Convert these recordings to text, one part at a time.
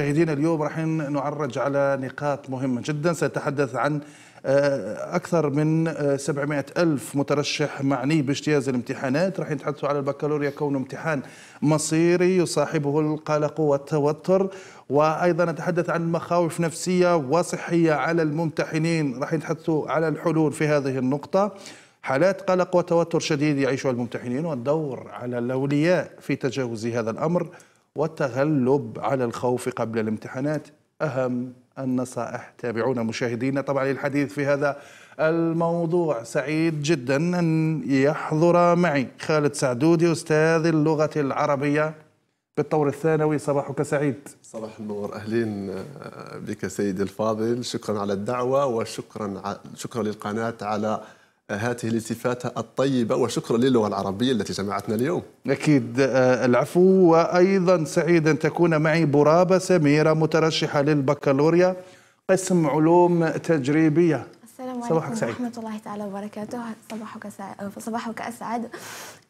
مشاهدينا اليوم راح نعرج على نقاط مهمة جدا. سنتحدث عن آه، أكثر من 700 آه، ألف مترشح معني باجتياز الامتحانات. راح يتحدثوا على البكالوريا كونه امتحان مصيري يصاحبه القلق والتوتر. وأيضا نتحدث عن مخاوف نفسية وصحية على الممتحنين. راح يتحدثوا على الحلول في هذه النقطة. حالات قلق وتوتر شديد يعيشها الممتحنين. والدور على الأولياء في تجاوز هذا الأمر. والتغلب على الخوف قبل الامتحانات. أهم النصائح تابعونا مشاهدينا. طبعا الحديث في هذا الموضوع سعيد جدا أن يحضر معي خالد سعدودي أستاذ اللغة العربية بالطور الثانوي. صباحك سعيد. صباح النور. أهلين بك سيدي الفاضل. شكرا على الدعوة وشكرا شكرا للقناة على هذه الالتفاتة الطيبة وشكرا للغة العربية التي جمعتنا اليوم. أكيد آه، العفو. وأيضا سعيد أن تكون معي برابة سميرة مترشحة للبكالوريا قسم علوم تجريبية. السلام عليكم ورحمة الله تعالى وبركاته. صباحك سعيد صباحك أسعد.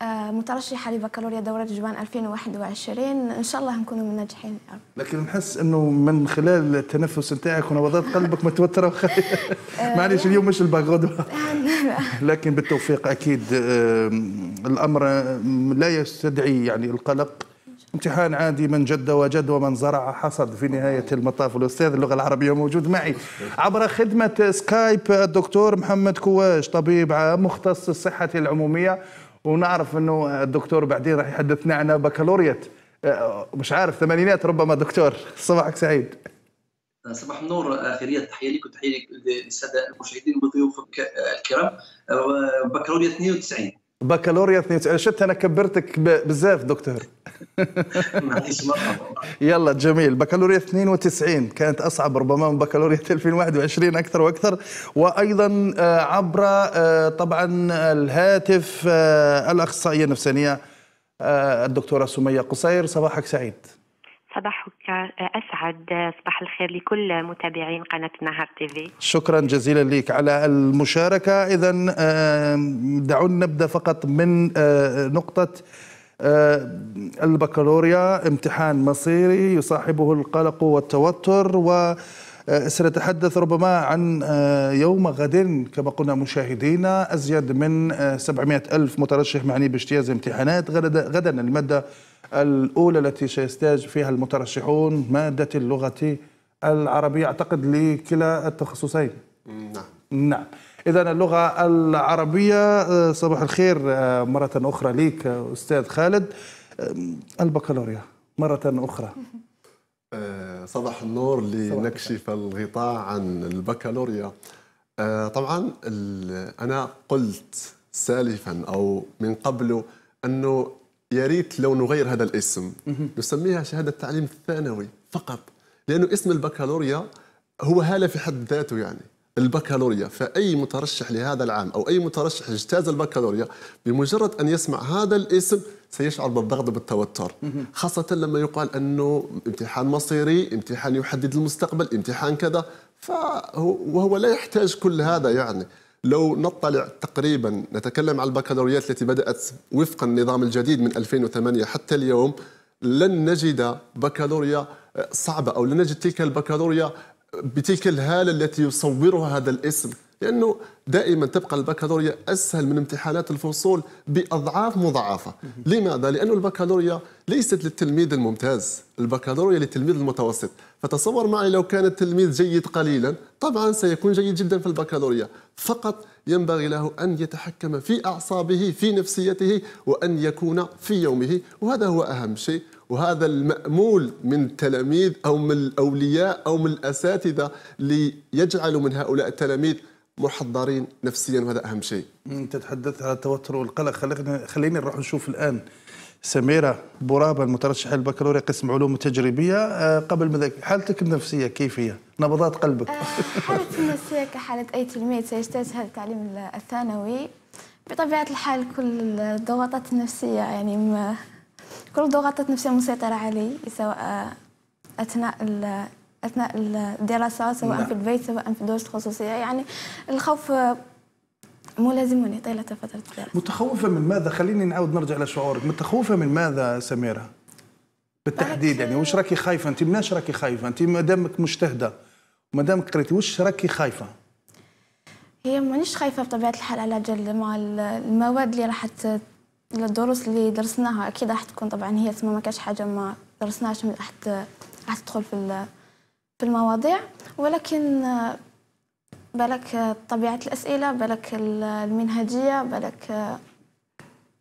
آه، مترشحة لبكالوريا دورة جوان 2021 إن شاء الله نكون من الناجحين. لكن نحس إنه من خلال التنفس نتاعك ونبضات قلبك متوترة آه، معليش اليوم مش البغدوة لكن بالتوفيق أكيد الأمر لا يستدعي يعني القلق. امتحان عادي من جد وجد ومن زرع حصد في نهاية المطاف. الأستاذ اللغة العربية موجود معي. عبر خدمة سكايب الدكتور محمد كواش طبيب مختص الصحة العمومية. ونعرف أنه الدكتور بعدين راح يحدثنا عن بكالوريات أه، مش عارف ثمانينات ربما دكتور. صباحك سعيد. صباح النور. آخرية تحية لك وتحية للساده المشاهدين وضيوفك الكرام. أه، بكالوريا 92 بكالوريا 92 شفت أنا كبرتك بزاف دكتور. يلا جميل. بكالوريا 92 كانت أصعب ربما من بكالوريا 2021 أكثر وأكثر. وأيضا آه، عبر آه، طبعا الهاتف آه، الأخصائية النفسانية الدكتورة سمية قصير. صباحك سعيد. صباحك أسعد. صباح الخير لكل متابعين قناة نهار تي في. شكرا جزيلا لك على المشاركة. اذا دعونا نبدأ فقط من آه، نقطة آه، البكالوريا. امتحان مصيري يصاحبه القلق والتوتر و آه، سنتحدث ربما عن يوم غد كما قلنا مشاهدينا أزيد من 700 ألف مترشح معني باجتياز امتحانات. غدا المادة الأولى التي سيجتاز فيها المترشحون مادة اللغة العربية. أعتقد لكلا التخصصين. نعم. نعم. إذا اللغة العربية آه، صباح الخير آه، مرة أخرى لك أستاذ خالد. البكالوريا مرة أخرى. آه، صباح النور لنكشف الغطاء عن البكالوريا. طبعا أنا قلت سالفا أو من قبل أنه يا ريت لو نغير هذا الاسم. نسميها شهادة تعليم ثانوي فقط لأنه اسم البكالوريا هو هالة في حد ذاته يعني. البكالوريا فأي مترشح لهذا العام أو أي مترشح اجتاز البكالوريا بمجرد أن يسمع هذا الاسم سيشعر بالضغط بالتوتر. خاصة لما يقال أنه امتحان مصيري امتحان يحدد المستقبل امتحان كذا فهو وهو لا يحتاج كل هذا يعني. لو نطلع تقريبا نتكلم عن البكالوريات التي بدأت وفق النظام الجديد من 2008 حتى اليوم لن نجد بكالوريا صعبة أو لن نجد تلك البكالوريا بتلك الهالة التي يصورها هذا الاسم لأنه دائما تبقى البكالوريا أسهل من امتحانات الفصول بأضعاف مضاعفة لماذا؟ لأن البكالوريا ليست للتلميذ الممتاز البكالوريا للتلميذ المتوسط فتصور معي لو كان التلميذ جيد قليلا طبعا سيكون جيد جدا في البكالوريا. فقط ينبغي له أن يتحكم في أعصابه في نفسيته وأن يكون في يومه. وهذا هو أهم شيء. وهذا المأمول من التلاميذ أو من الأولياء أو من الأساتذة ليجعلوا من هؤلاء التلاميذ محضرين نفسيا. وهذا أهم شيء. أنت تحدثت على التوتر والقلق. خلينا خلينا نروح نشوف الآن سميرة برابه المترشحه للبكالوريا قسم علوم تجريبية آه، قبل ما حالتك النفسية كيف هي؟ نبضات قلبك آه، حالتي النفسية كحالة أي تلميذ سيجتاز هذا التعليم الثانوي بطبيعة الحال كل الضغوطات النفسية يعني ما كل الضغوطات النفسية مسيطرة علي سواء أثناء أثناء الدراسة سواء نعم. في البيت سواء في الدروس الخصوصيه يعني الخوف ملازمني طيله فترة الدراسه متخوفة من ماذا؟ خليني نعاود نرجع لشعورك. متخوفة من ماذا سميرة؟ بالتحديد يعني وش راكي خايفة؟ أنت مناش راكي خايفة؟ أنت ما دامك مجتهدة ما دامك قريتي وش راكي خايفة؟ هي مانيش خايفة بطبيعة الحال على جال مع ال- المواد اللي راح الدروس اللي درسناها أكيد راح تكون طبعا هي تسمى ما كاش حاجة ما درسناهاش راح راح تدخل في في المواضيع. ولكن بالك طبيعة الأسئلة بالك ال- المنهجية بالك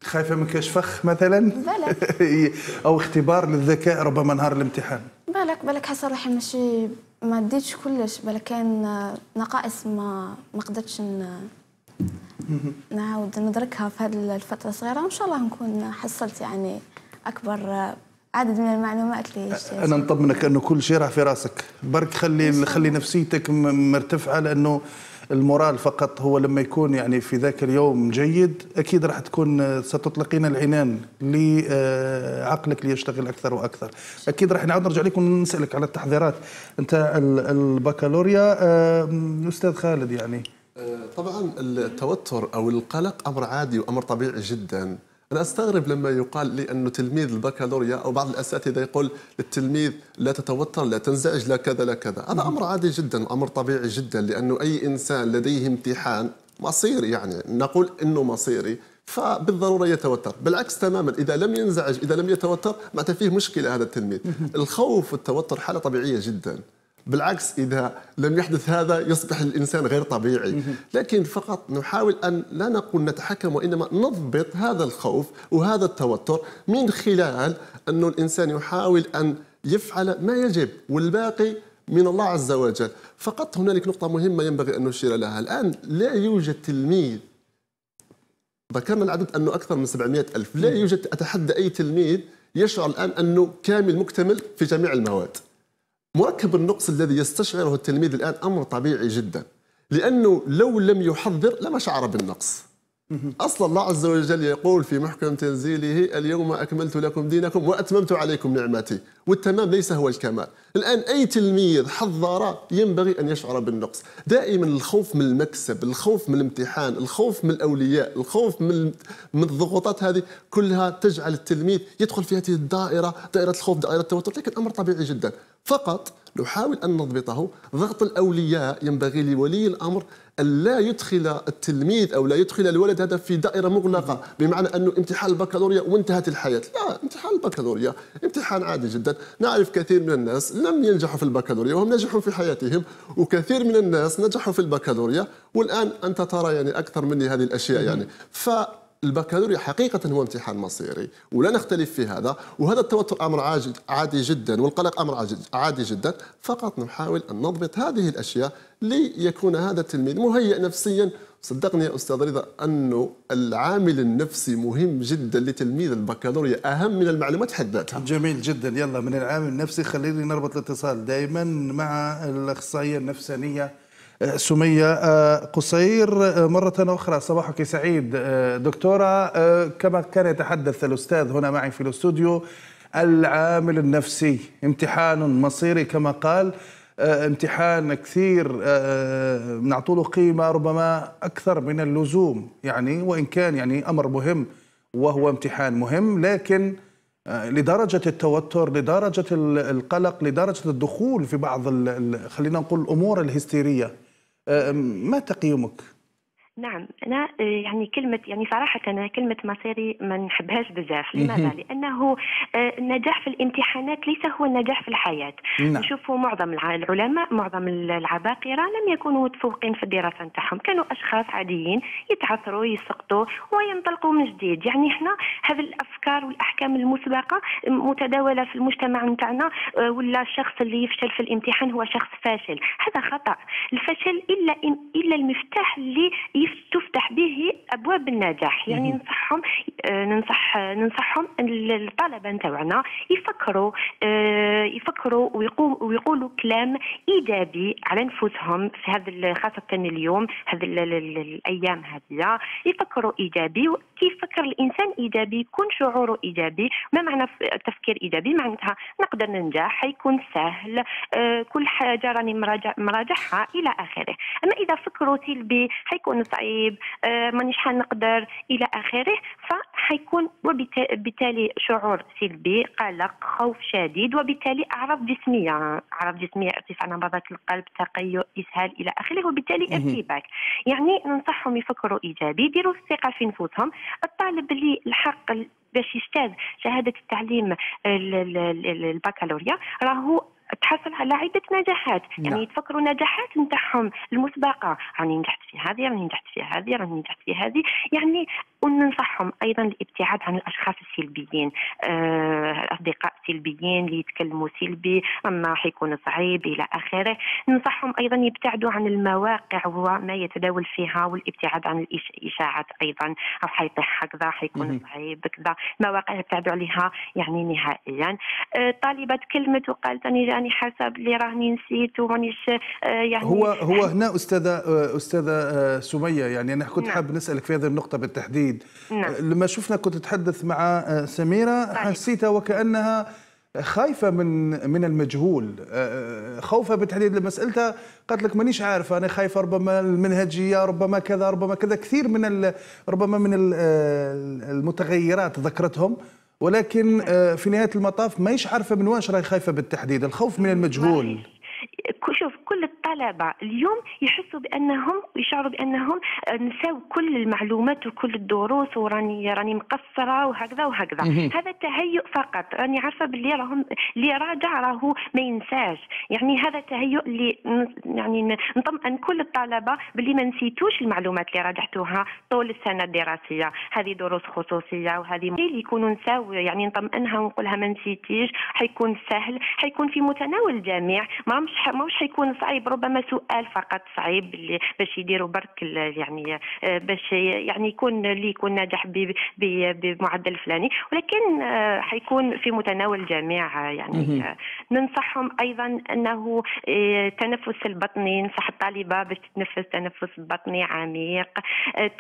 خايفة من كاش فخ مثلا؟ بالك أو اختبار للذكاء ربما نهار الامتحان. بالك بالك حاسة روحي ماشي ما ديتش كلش بالك كان نقائص ما ما قدرتش نعاود ندركها في هذه الفترة الصغيرة. وإن شاء الله نكون حصلت يعني أكبر عدد من المعلومات اللي اجتازها. أنا نطمنك أنه كل شيء راح في رأسك. برك خلي خلي نفسيتك مرتفعة لأنه المورال فقط هو لما يكون يعني في ذاك اليوم جيد أكيد راح تكون آه، ستطلقين العنان لعقلك ليشتغل أكثر وأكثر. أكيد راح نعود نرجع لك ونسألك على التحضيرات. أنت ال- البكالوريا آه، أستاذ خالد يعني. آه، طبعا التوتر أو القلق أمر عادي وأمر طبيعي جدا. أنا أستغرب لما يقال لي انه تلميذ البكالوريا أو بعض الأساتذة يقول للتلميذ لا تتوتر لا تنزعج لا كذا لا كذا. هذا أمر عادي جدا أمر طبيعي جدا لأنه أي إنسان لديه امتحان مصيري يعني نقول إنه مصيري فبالضرورة يتوتر. بالعكس تماما إذا لم ينزعج إذا لم يتوتر معناته فيه مشكلة هذا التلميذ. الخوف والتوتر حالة طبيعية جدا. بالعكس إذا لم يحدث هذا يصبح الإنسان غير طبيعي. لكن فقط نحاول أن لا نقول نتحكم وإنما نضبط هذا الخوف وهذا التوتر من خلال أن الإنسان يحاول أن يفعل ما يجب والباقي من الله عز وجل. فقط هنالك نقطة مهمة ينبغي أن نشير لها. الآن لا يوجد تلميذ. ذكرنا العدد أنه أكثر من 700 ألف. لا يوجد أتحدى أي تلميذ يشعر الآن أنه كامل مكتمل في جميع المواد. مركب النقص الذي يستشعره التلميذ الآن أمر طبيعي جدا لأنه لو لم يحضر لما شعر بالنقص. أصلا الله عز وجل يقول في محكم تنزيله اليوم أكملت لكم دينكم وأتممت عليكم نعمتي. والتمام ليس هو الكمال. الآن أي تلميذ حضر ينبغي أن يشعر بالنقص. دائما الخوف من المكسب الخوف من الامتحان الخوف من الأولياء الخوف من من الضغوطات هذه كلها تجعل التلميذ يدخل في هذه الدائرة دائرة الخوف دائرة التوتر لكن أمر طبيعي جدا. فقط نحاول أن نضبطه. ضغط الأولياء ينبغي لولي الأمر لا يدخل التلميذ أو لا يدخل الولد هذا في دائرة مغلقة بمعنى أنه امتحان البكالوريا وانتهت الحياة. لا امتحان البكالوريا امتحان عادي جدا. نعرف كثير من الناس لم ينجحوا في البكالوريا وهم نجحوا في حياتهم وكثير من الناس نجحوا في البكالوريا والآن أنت ترى يعني أكثر مني هذه الأشياء يعني. ف البكالوريا حقيقة هو امتحان مصيري ولا نختلف في هذا. وهذا التوتر أمر عادي جدا والقلق أمر عادي جدا. فقط نحاول أن نضبط هذه الأشياء ليكون هذا التلميذ مهيئ نفسيا. صدقني يا أستاذ رضا أنه العامل النفسي مهم جدا لتلميذ البكالوريا أهم من المعلومات حد ذاتها. جميل جدا. يلا من العامل النفسي خليني نربط الاتصال. دائما مع الأخصائية النفسانية سمية آه، قصير آه، مرة أخرى صباحك سعيد. آه، دكتورة آه، كما كان يتحدث الأستاذ هنا معي في الأستوديو العامل النفسي امتحان مصيري كما قال. امتحان كثير نعطوا له قيمة ربما أكثر من اللزوم يعني وإن كان يعني أمر مهم وهو امتحان مهم. لكن لدرجة التوتر لدرجة ال- القلق لدرجة الدخول في بعض خلينا نقول الأمور الهستيرية ما تقييمك؟ نعم أنا آه، يعني كلمة يعني صراحة أنا كلمة مصيري ما نحبهاش بزاف. لماذا؟ لأنه آه، النجاح في الامتحانات ليس هو النجاح في الحياة. نعم. نشوفوا معظم الع- العلماء معظم ال- العباقرة لم يكونوا متفوقين في الدراسة نتاعهم. كانوا أشخاص عاديين يتعثروا يسقطوا وينطلقوا من جديد. يعني إحنا هذه الأفكار والأحكام المسبقة متداولة في المجتمع نتاعنا آه، ولا الشخص اللي يفشل في الامتحان هو شخص فاشل. هذا خطأ. الفشل إلا إن إلا المفتاح اللي تفتح به أبواب النجاح. يعني ننصحهم آه، ننصح ننصحهم ال- الطلبة نتاعنا يفكروا آه، يفكروا ويقو- ويقولوا كلام إيجابي على نفوسهم في هذا خاصة اليوم هذه ال- ال- ال- الأيام هذه. يفكروا إيجابي كيف يفكر الإنسان إيجابي يكون شعوره إيجابي. ما معنى ف- تفكير إيجابي؟ معناتها نقدر ننجح حيكون سهل آه، كل حاجة راني مراجع مراجعها إلى آخره. أما إذا فكروا سلبي حيكون صعيب آه، مانيش حنقدر إلى آخره حيكون وبالتالي شعور سلبي قلق خوف شديد وبالتالي أعراض جسمية أعراض جسمية ارتفاع نبضات القلب تقيؤ إسهال إلى آخره وبالتالي ارتباك. يعني ننصحهم يفكروا إيجابي يديروا الثقة في نفوسهم. الطالب اللي الحق باش يجتاز شهادة التعليم البكالوريا راهو تحصل على عدة نجاحات. يعني نعم. يتفكروا نجاحات نتاعهم المسبقة. راني نجحت في هذه راني نجحت في هذه راني نجحت في هذه. يعني وننصحهم أيضا الابتعاد عن الأشخاص السلبيين. آه، اصدقاء سلبيين اللي يتكلموا سلبي أما حيكون صعيب إلى آخره. ننصحهم أيضا يبتعدوا عن المواقع وما يتداول فيها والابتعاد عن الإشاعات أيضا. أو حيطيح هكذا حيكون صعيب كذا. المواقع يبتعدوا عليها يعني نهائيا. طالبة تكلمت وقالت أني جاني حسب اللي راني نسيت ومانيش آه، يعني هو هو هنا أستاذة أستاذة سمية يعني أنا كنت نعم. حاب نسألك في هذه النقطة بالتحديد نعم. لما شفنا كنت تتحدث مع آه، سميرة طيب. حسيتها وكأنها خايفة من من المجهول آه، خوفها بالتحديد لما سألتها قالت لك مانيش عارفة أنا خايفة ربما المنهجية ربما كذا ربما كذا كثير من ربما من آه، المتغيرات ذكرتهم ولكن في نهاية المطاف ماهيش عارفة من واش راهي خايفة بالتحديد الخوف من المجهول. شوف كل الطلبة اليوم يحسوا بأنهم يشعروا بأنهم نساو كل المعلومات وكل الدروس وراني راني مقصرة وهكذا وهكذا. هذا تهيؤ فقط. راني عارفة باللي راهم اللي راجع راهو ما ينساش. يعني هذا تهيؤ اللي يعني نطمئن كل الطلبة باللي ما نسيتوش المعلومات اللي راجعتوها طول السنة الدراسية. هذه دروس خصوصية وهذه اللي يكونوا نساو يعني نطمئنها ونقولها ما نسيتيش حيكون سهل حيكون في متناول الجميع. ما مش مش حيكون صعيب ربما سؤال فقط صعيب اللي باش يديروا برك يعني آه، باش يعني يكون اللي يكون ناجح بمعدل فلاني. ولكن آه، حيكون في متناول الجميع يعني آه، ننصحهم أيضا أنه التنفس البطني ننصح الطالبة باش تتنفس تنفس بطني عميق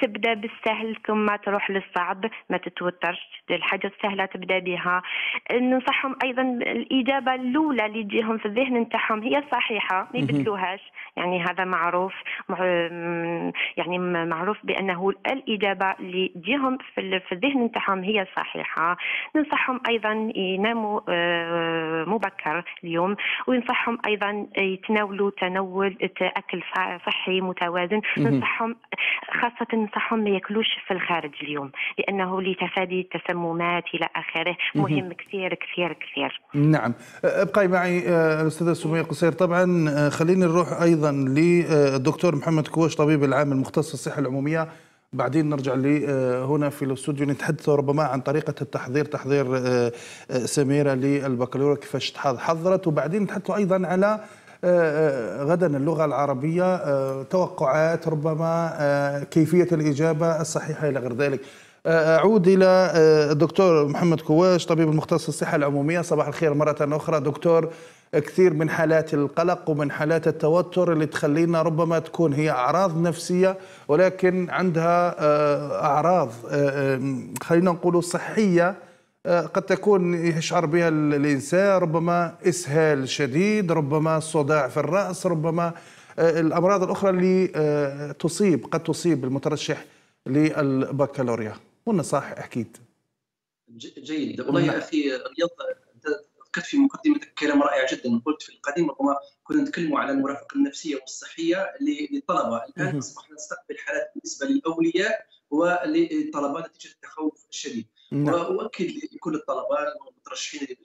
تبدأ بالسهل ثم تروح للصعب ما تتوترش الحاجة السهلة تبدأ بها. ننصحهم أيضا الإجابة الأولى اللي تجيهم في الذهن نتاعهم هي صحيحة ما يبدلوهاش يعني هذا معروف يعني معروف بأنه الإجابة اللي تجيهم في الذهن نتاعهم هي صحيحة. ننصحهم أيضا يناموا آه، مبكر اليوم وننصحهم أيضا يتناولوا تناول أكل صحي متوازن. ننصحهم خاصة ننصحهم ما ياكلوش في الخارج اليوم لأنه لتفادي التسممات إلى آخره مهم. كثير كثير كثير. نعم. ابقي معي آه، الأستاذة سمية قصير. طبعا آه، خليني نروح أيضا للدكتور محمد كوش طبيب العام المختص الصحة العمومية. بعدين نرجع لي آه، هنا في الاستوديو نتحدث ربما عن طريقة التحضير تحضير آه، سميرة للبكالوريا كيفاش حضرت. وبعدين نتحدث أيضا على غدا اللغة العربية توقعات ربما كيفية الإجابة الصحيحة إلى غير ذلك. أعود إلى الدكتور محمد كواش طبيب المختص الصحة العمومية. صباح الخير مرة أخرى دكتور. كثير من حالات القلق ومن حالات التوتر اللي تخلينا ربما تكون هي أعراض نفسية ولكن عندها آه، أعراض آه، خلينا نقول صحية آه، قد تكون يشعر بها الإنسان ربما إسهال شديد ربما صداع في الرأس ربما الأمراض الأخرى اللي تصيب قد تصيب المترشح للبكالوريا. والنصائح أكيد. جيد. والله يا أخي رياض ذكرت في مقدمتك كلام رائع جدا. قلت في القديم ربما كنا نتكلم على المرافقه النفسية والصحية للطلبة. الآن أصبحنا نستقبل حالات بالنسبة للأولياء وللطلبه نتيجه التخوف الشديد نعم. وأؤكد لكل الطلبة المترشحين اللي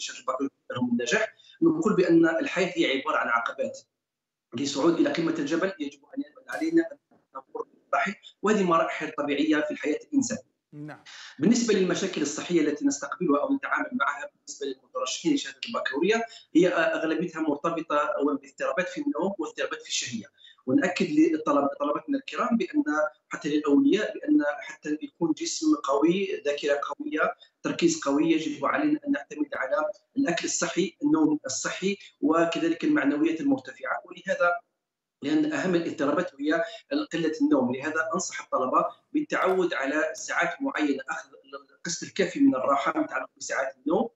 لهم النجاح نقول بأن الحياة هي عبارة عن عقبات. لصعود إلى قمة الجبل يجب أن علينا أن نمر وهذه مراحل طبيعية في حياه الانسان نعم. بالنسبة للمشاكل الصحية التي نستقبلها أو نتعامل معها بالنسبة للمترشحين لشهاده البكالوريا هي أغلبيتها مرتبطة باضطرابات في النوم واضطرابات في الشهية ونأكد لطلبتنا الكرام بأن حتى للأولياء بأن حتى يكون جسم قوي ذاكرة قوية تركيز قوي يجب علينا أن نعتمد على الأكل الصحي النوم الصحي وكذلك المعنويات المرتفعة ولهذا لأن أهم الاضطرابات هي قلة النوم. لهذا أنصح الطلبة بالتعود على ساعات معينة أخذ القسط الكافي من الراحة متعلق بساعات النوم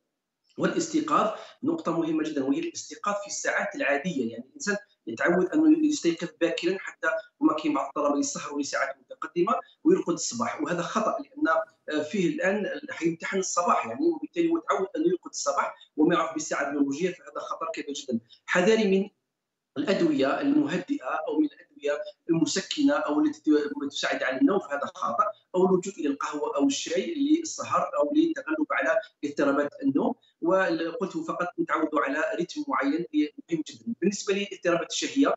والاستيقاظ. نقطة مهمة جدا وهي الاستيقاظ في الساعات العادية. يعني الإنسان يتعود أنه يستيقظ باكرا حتى هما كاين بعض الطلبة يسهروا لساعات متقدمة ويرقد الصباح. وهذا خطأ لأن فيه الآن حيمتحن الصباح. يعني وبالتالي هو تعود أنه يرقد الصباح وما يعرف بالساعة البيولوجيه فهذا خطر كبير جدا. حذاري من الأدوية المهدئة أو من الأدوية المسكنة أو التي تساعد على النوم فهذا خطا أو اللجوء إلى القهوة أو الشاي للسهر أو للتغلب على اضطرابات النوم. وقلت فقط نتعودوا على رتم معين مهم جدا. بالنسبة لاضطرابات الشهية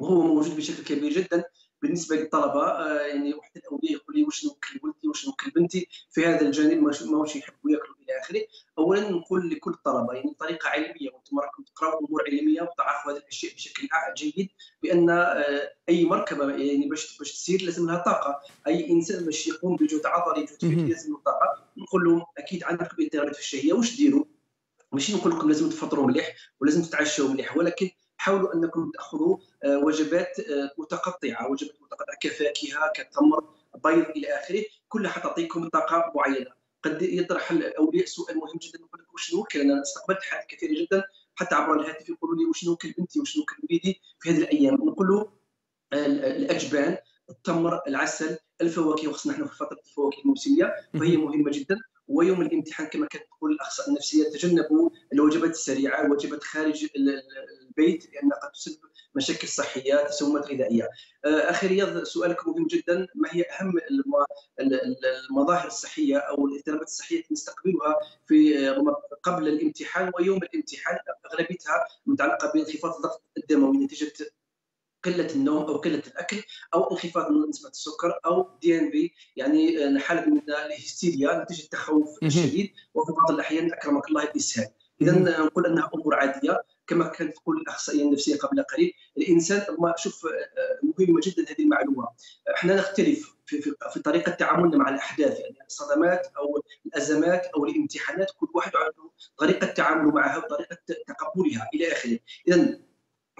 وهو موجود بشكل كبير جدا بالنسبة للطلبة آه، يعني واحد الاولياء يقول لي واش نوكل ولدي واش نوكل بنتي؟ في هذا الجانب ماهوش يحبوا ياكلوا إلى آخره. اولا نقول لكل الطلبة يعني بطريقة علمية وأنتم راكم تقراوا أمور علمية وتعرفوا هذه الأشياء بشكل جيد بأن آه، أي مركبة يعني باش باش تسير لازم لها طاقة. أي إنسان باش يقوم بجهد عضلي جهد فكري لازم له طاقة. نقول لهم أكيد عندكم اضطرابات في الشهية واش ديروا؟ ماشي نقول لكم لازم تفطروا مليح ولازم تتعشوا مليح ولكن حاولوا أنكم تأخذوا آه، وجبات آه، متقطعة وجبات متقطعة كفاكهة كتمر بيض إلى آخره كلها تعطيكم طاقة معينة. قد يطرح الأولياء سؤال مهم جدا يقول لك واش نوكل أنا استقبلت حالات كثيرة جدا حتى عبر الهاتف يقولوا لي واش نوكل بنتي واش نوكل وليدي في هذه الأيام. نقول له الأجبان التمر العسل الفواكه وخصنا نحن في فترة الفواكه الموسمية فهي مهمة جدا. ويوم الامتحان كما كانت تقول الاخصائيه النفسية تجنبوا الوجبات السريعة الوجبات خارج البيت لأن قد تسبب مشاكل صحية تسممات غذائية. آه، أخي رياض سؤالك مهم جدا. ما هي أهم المظاهر الصحية أو الاضطرابات الصحية التي نستقبلها في قبل الامتحان ويوم الامتحان أغلبيتها متعلقة بانخفاض الضغط الدموي نتيجة قلة النوم أو قلة الأكل أو انخفاض نسبة السكر أو دي ان في يعني حاله من الهستيريا نتيجة التخوف الشديد وفي بعض الأحيان أكرمك الله الاسهال اذا نقول أنها أمور عادية. كما كانت تقول الأخصائية النفسية قبل قليل الإنسان ما شوف مهمة جدا هذه المعلومة. إحنا نختلف في, في, في طريقة تعاملنا مع الأحداث يعني الصدمات أو الأزمات أو الامتحانات كل واحد عنده طريقة تعامله معها وطريقة تقبلها إلى آخره. اذا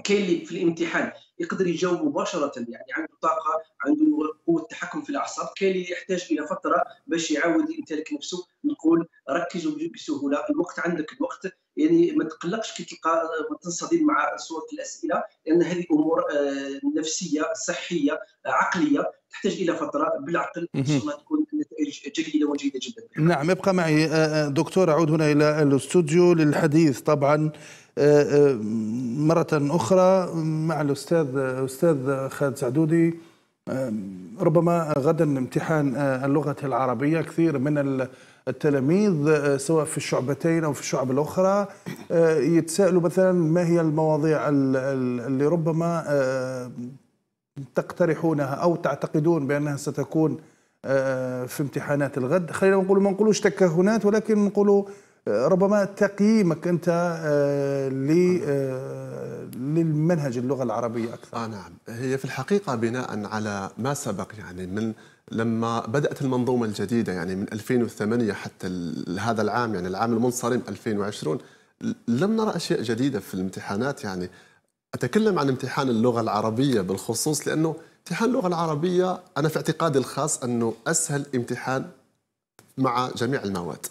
كاين اللي في الامتحان يقدر يجاوب مباشرة يعني عنده طاقة عنده قوه تحكم في الأعصاب. كاين اللي يحتاج إلى فترة باش يعاود يمتلك نفسه. نقول ركزوا بسهولة. الوقت عندك الوقت. يعني ما تقلقش كي تلقى تنصدم مع صورة الأسئلة لأن هذه أمور آه، نفسية صحية عقلية تحتاج إلى فترة بالعقل إن شاء الله تكون النتائج جيدة وجيدة جدا. نعم ابقى معي آه، آه، دكتور أعود هنا إلى الاستوديو للحديث. طبعا مرة أخرى مع الأستاذ أستاذ خالد سعدودي. ربما غدا امتحان اللغة العربية كثير من التلاميذ سواء في الشعبتين أو في الشعب الأخرى يتساءلوا مثلا ما هي المواضيع اللي ربما تقترحونها أو تعتقدون بأنها ستكون في امتحانات الغد. خلينا نقول ما نقولوش تكهنات ولكن نقولوا ربما تقييمك أنت آه، آه، للمنهج اللغة العربية أكثر. آه نعم. هي في الحقيقة بناء على ما سبق يعني من لما بدأت المنظومة الجديدة يعني من 2008 حتى هذا العام يعني العام المنصرم 2020 لم نرى أشياء جديدة في الامتحانات. يعني أتكلم عن امتحان اللغة العربية بالخصوص لأنه امتحان اللغة العربية أنا في اعتقادي الخاص أنه أسهل امتحان مع جميع المواد.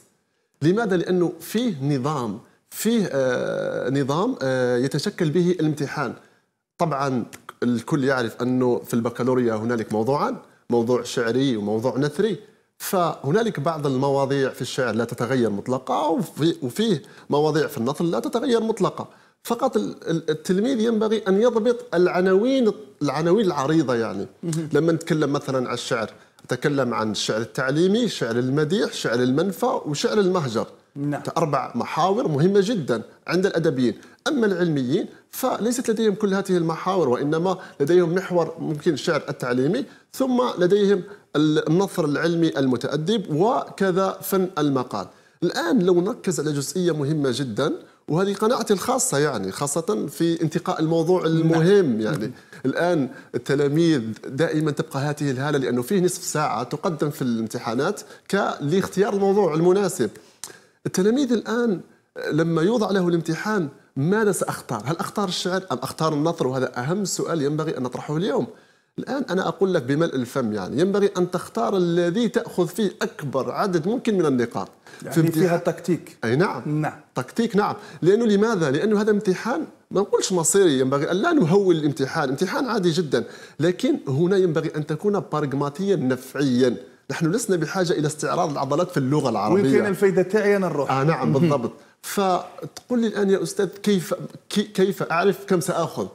لماذا؟ لأنه فيه نظام فيه آه نظام آه يتشكل به الامتحان. طبعا الكل يعرف أنه في البكالوريا هنالك موضوعان موضوع شعري وموضوع نثري. فهنالك بعض المواضيع في الشعر لا تتغير مطلقة وفيه مواضيع في النثر لا تتغير مطلقة. فقط التلميذ ينبغي أن يضبط العناوين العناوين العريضة يعني. لما نتكلم مثلا عن الشعر تكلم عن الشعر التعليمي شعر المديح شعر المنفى وشعر المهجر نعم. أربع محاور مهمة جدا عند الأدبيين أما العلميين فليست لديهم كل هذه المحاور وإنما لديهم محور ممكن الشعر التعليمي ثم لديهم النثر العلمي المتأدب وكذا فن المقال الآن لو نركز على جزئية مهمة جدا وهذه قناعتي الخاصة يعني خاصة في انتقاء الموضوع نعم. المهم يعني الآن التلاميذ دائما تبقى هذه الهالة لأنه فيه نصف ساعة تقدم في الامتحانات لاختيار الموضوع المناسب. التلاميذ الآن لما يوضع له الامتحان ماذا سأختار؟ هل أختار الشعر أم أختار النثر؟ وهذا أهم سؤال ينبغي أن نطرحه اليوم. الآن أنا أقول لك بملء الفم يعني ينبغي أن تختار الذي تأخذ فيه أكبر عدد ممكن من النقاط. يعني فيها تكتيك. أي نعم. نعم. تكتيك نعم. لأنه لماذا؟ لأنه هذا امتحان ما نقولش مصيري ينبغي أن لا نهول الامتحان امتحان عادي جدا لكن هنا ينبغي أن تكون براغماتيا نفعيا. نحن لسنا بحاجة إلى استعراض العضلات في اللغة العربية. وين كاين الفايدة تاعي أنا نروح. آه نعم بالضبط. فتقول لي الآن يا أستاذ كيف كيف أعرف كم سأخذ؟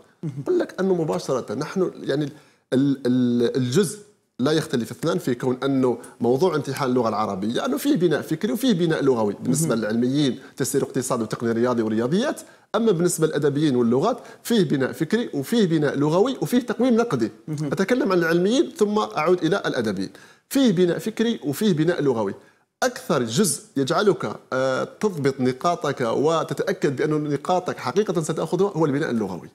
أقول لك أنه مباشرة نحن يعني الجزء لا يختلف اثنان في كون أنه موضوع امتحان اللغة العربية انه يعني فيه بناء فكري وفيه بناء لغوي. بالنسبة للعلميين تسير اقتصاد وتقنية رياضي ورياضيات أما بالنسبة للأدبيين واللغات فيه بناء فكري وفيه بناء لغوي وفيه تقويم نقدي. أتكلم عن العلميين ثم أعود إلى الأدبيين. فيه بناء فكري وفيه بناء لغوي. أكثر جزء يجعلك آه، تضبط نقاطك وتتأكد بأن نقاطك حقيقة ستأخذها هو البناء اللغوي.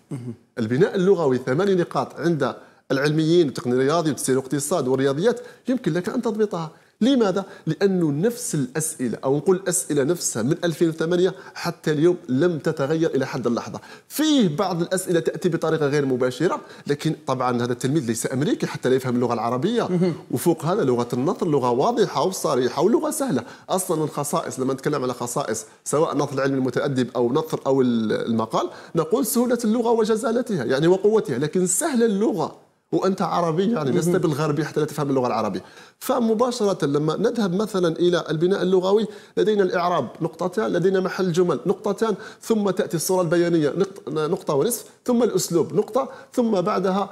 البناء اللغوي ثماني نقاط عند العلميين والتقني الرياضي وتسير الاقتصاد والرياضيات يمكن لك أن تضبطها. لماذا؟ لأنه نفس الأسئلة أو نقول الأسئلة نفسها من 2008 حتى اليوم لم تتغير إلى حد اللحظة. فيه بعض الأسئلة تأتي بطريقة غير مباشرة لكن طبعا هذا التلميذ ليس أمريكي حتى لا يفهم اللغة العربية. وفوق هذا لغة النثر لغة واضحة وصريحة ولغة سهلة. أصلا الخصائص لما نتكلم على خصائص سواء نثر العلم المتأدب أو نثر أو المقال نقول سهولة اللغة وجزالتها يعني وقوتها لكن سهل اللغة. وأنت عربي يعني لست بالغربي حتى لا تفهم اللغة العربية. فمباشرة لما نذهب مثلا إلى البناء اللغوي لدينا الإعراب نقطتان لدينا محل جمل نقطتان ثم تأتي الصورة البيانية نقطة ونصف ثم الأسلوب نقطة ثم بعدها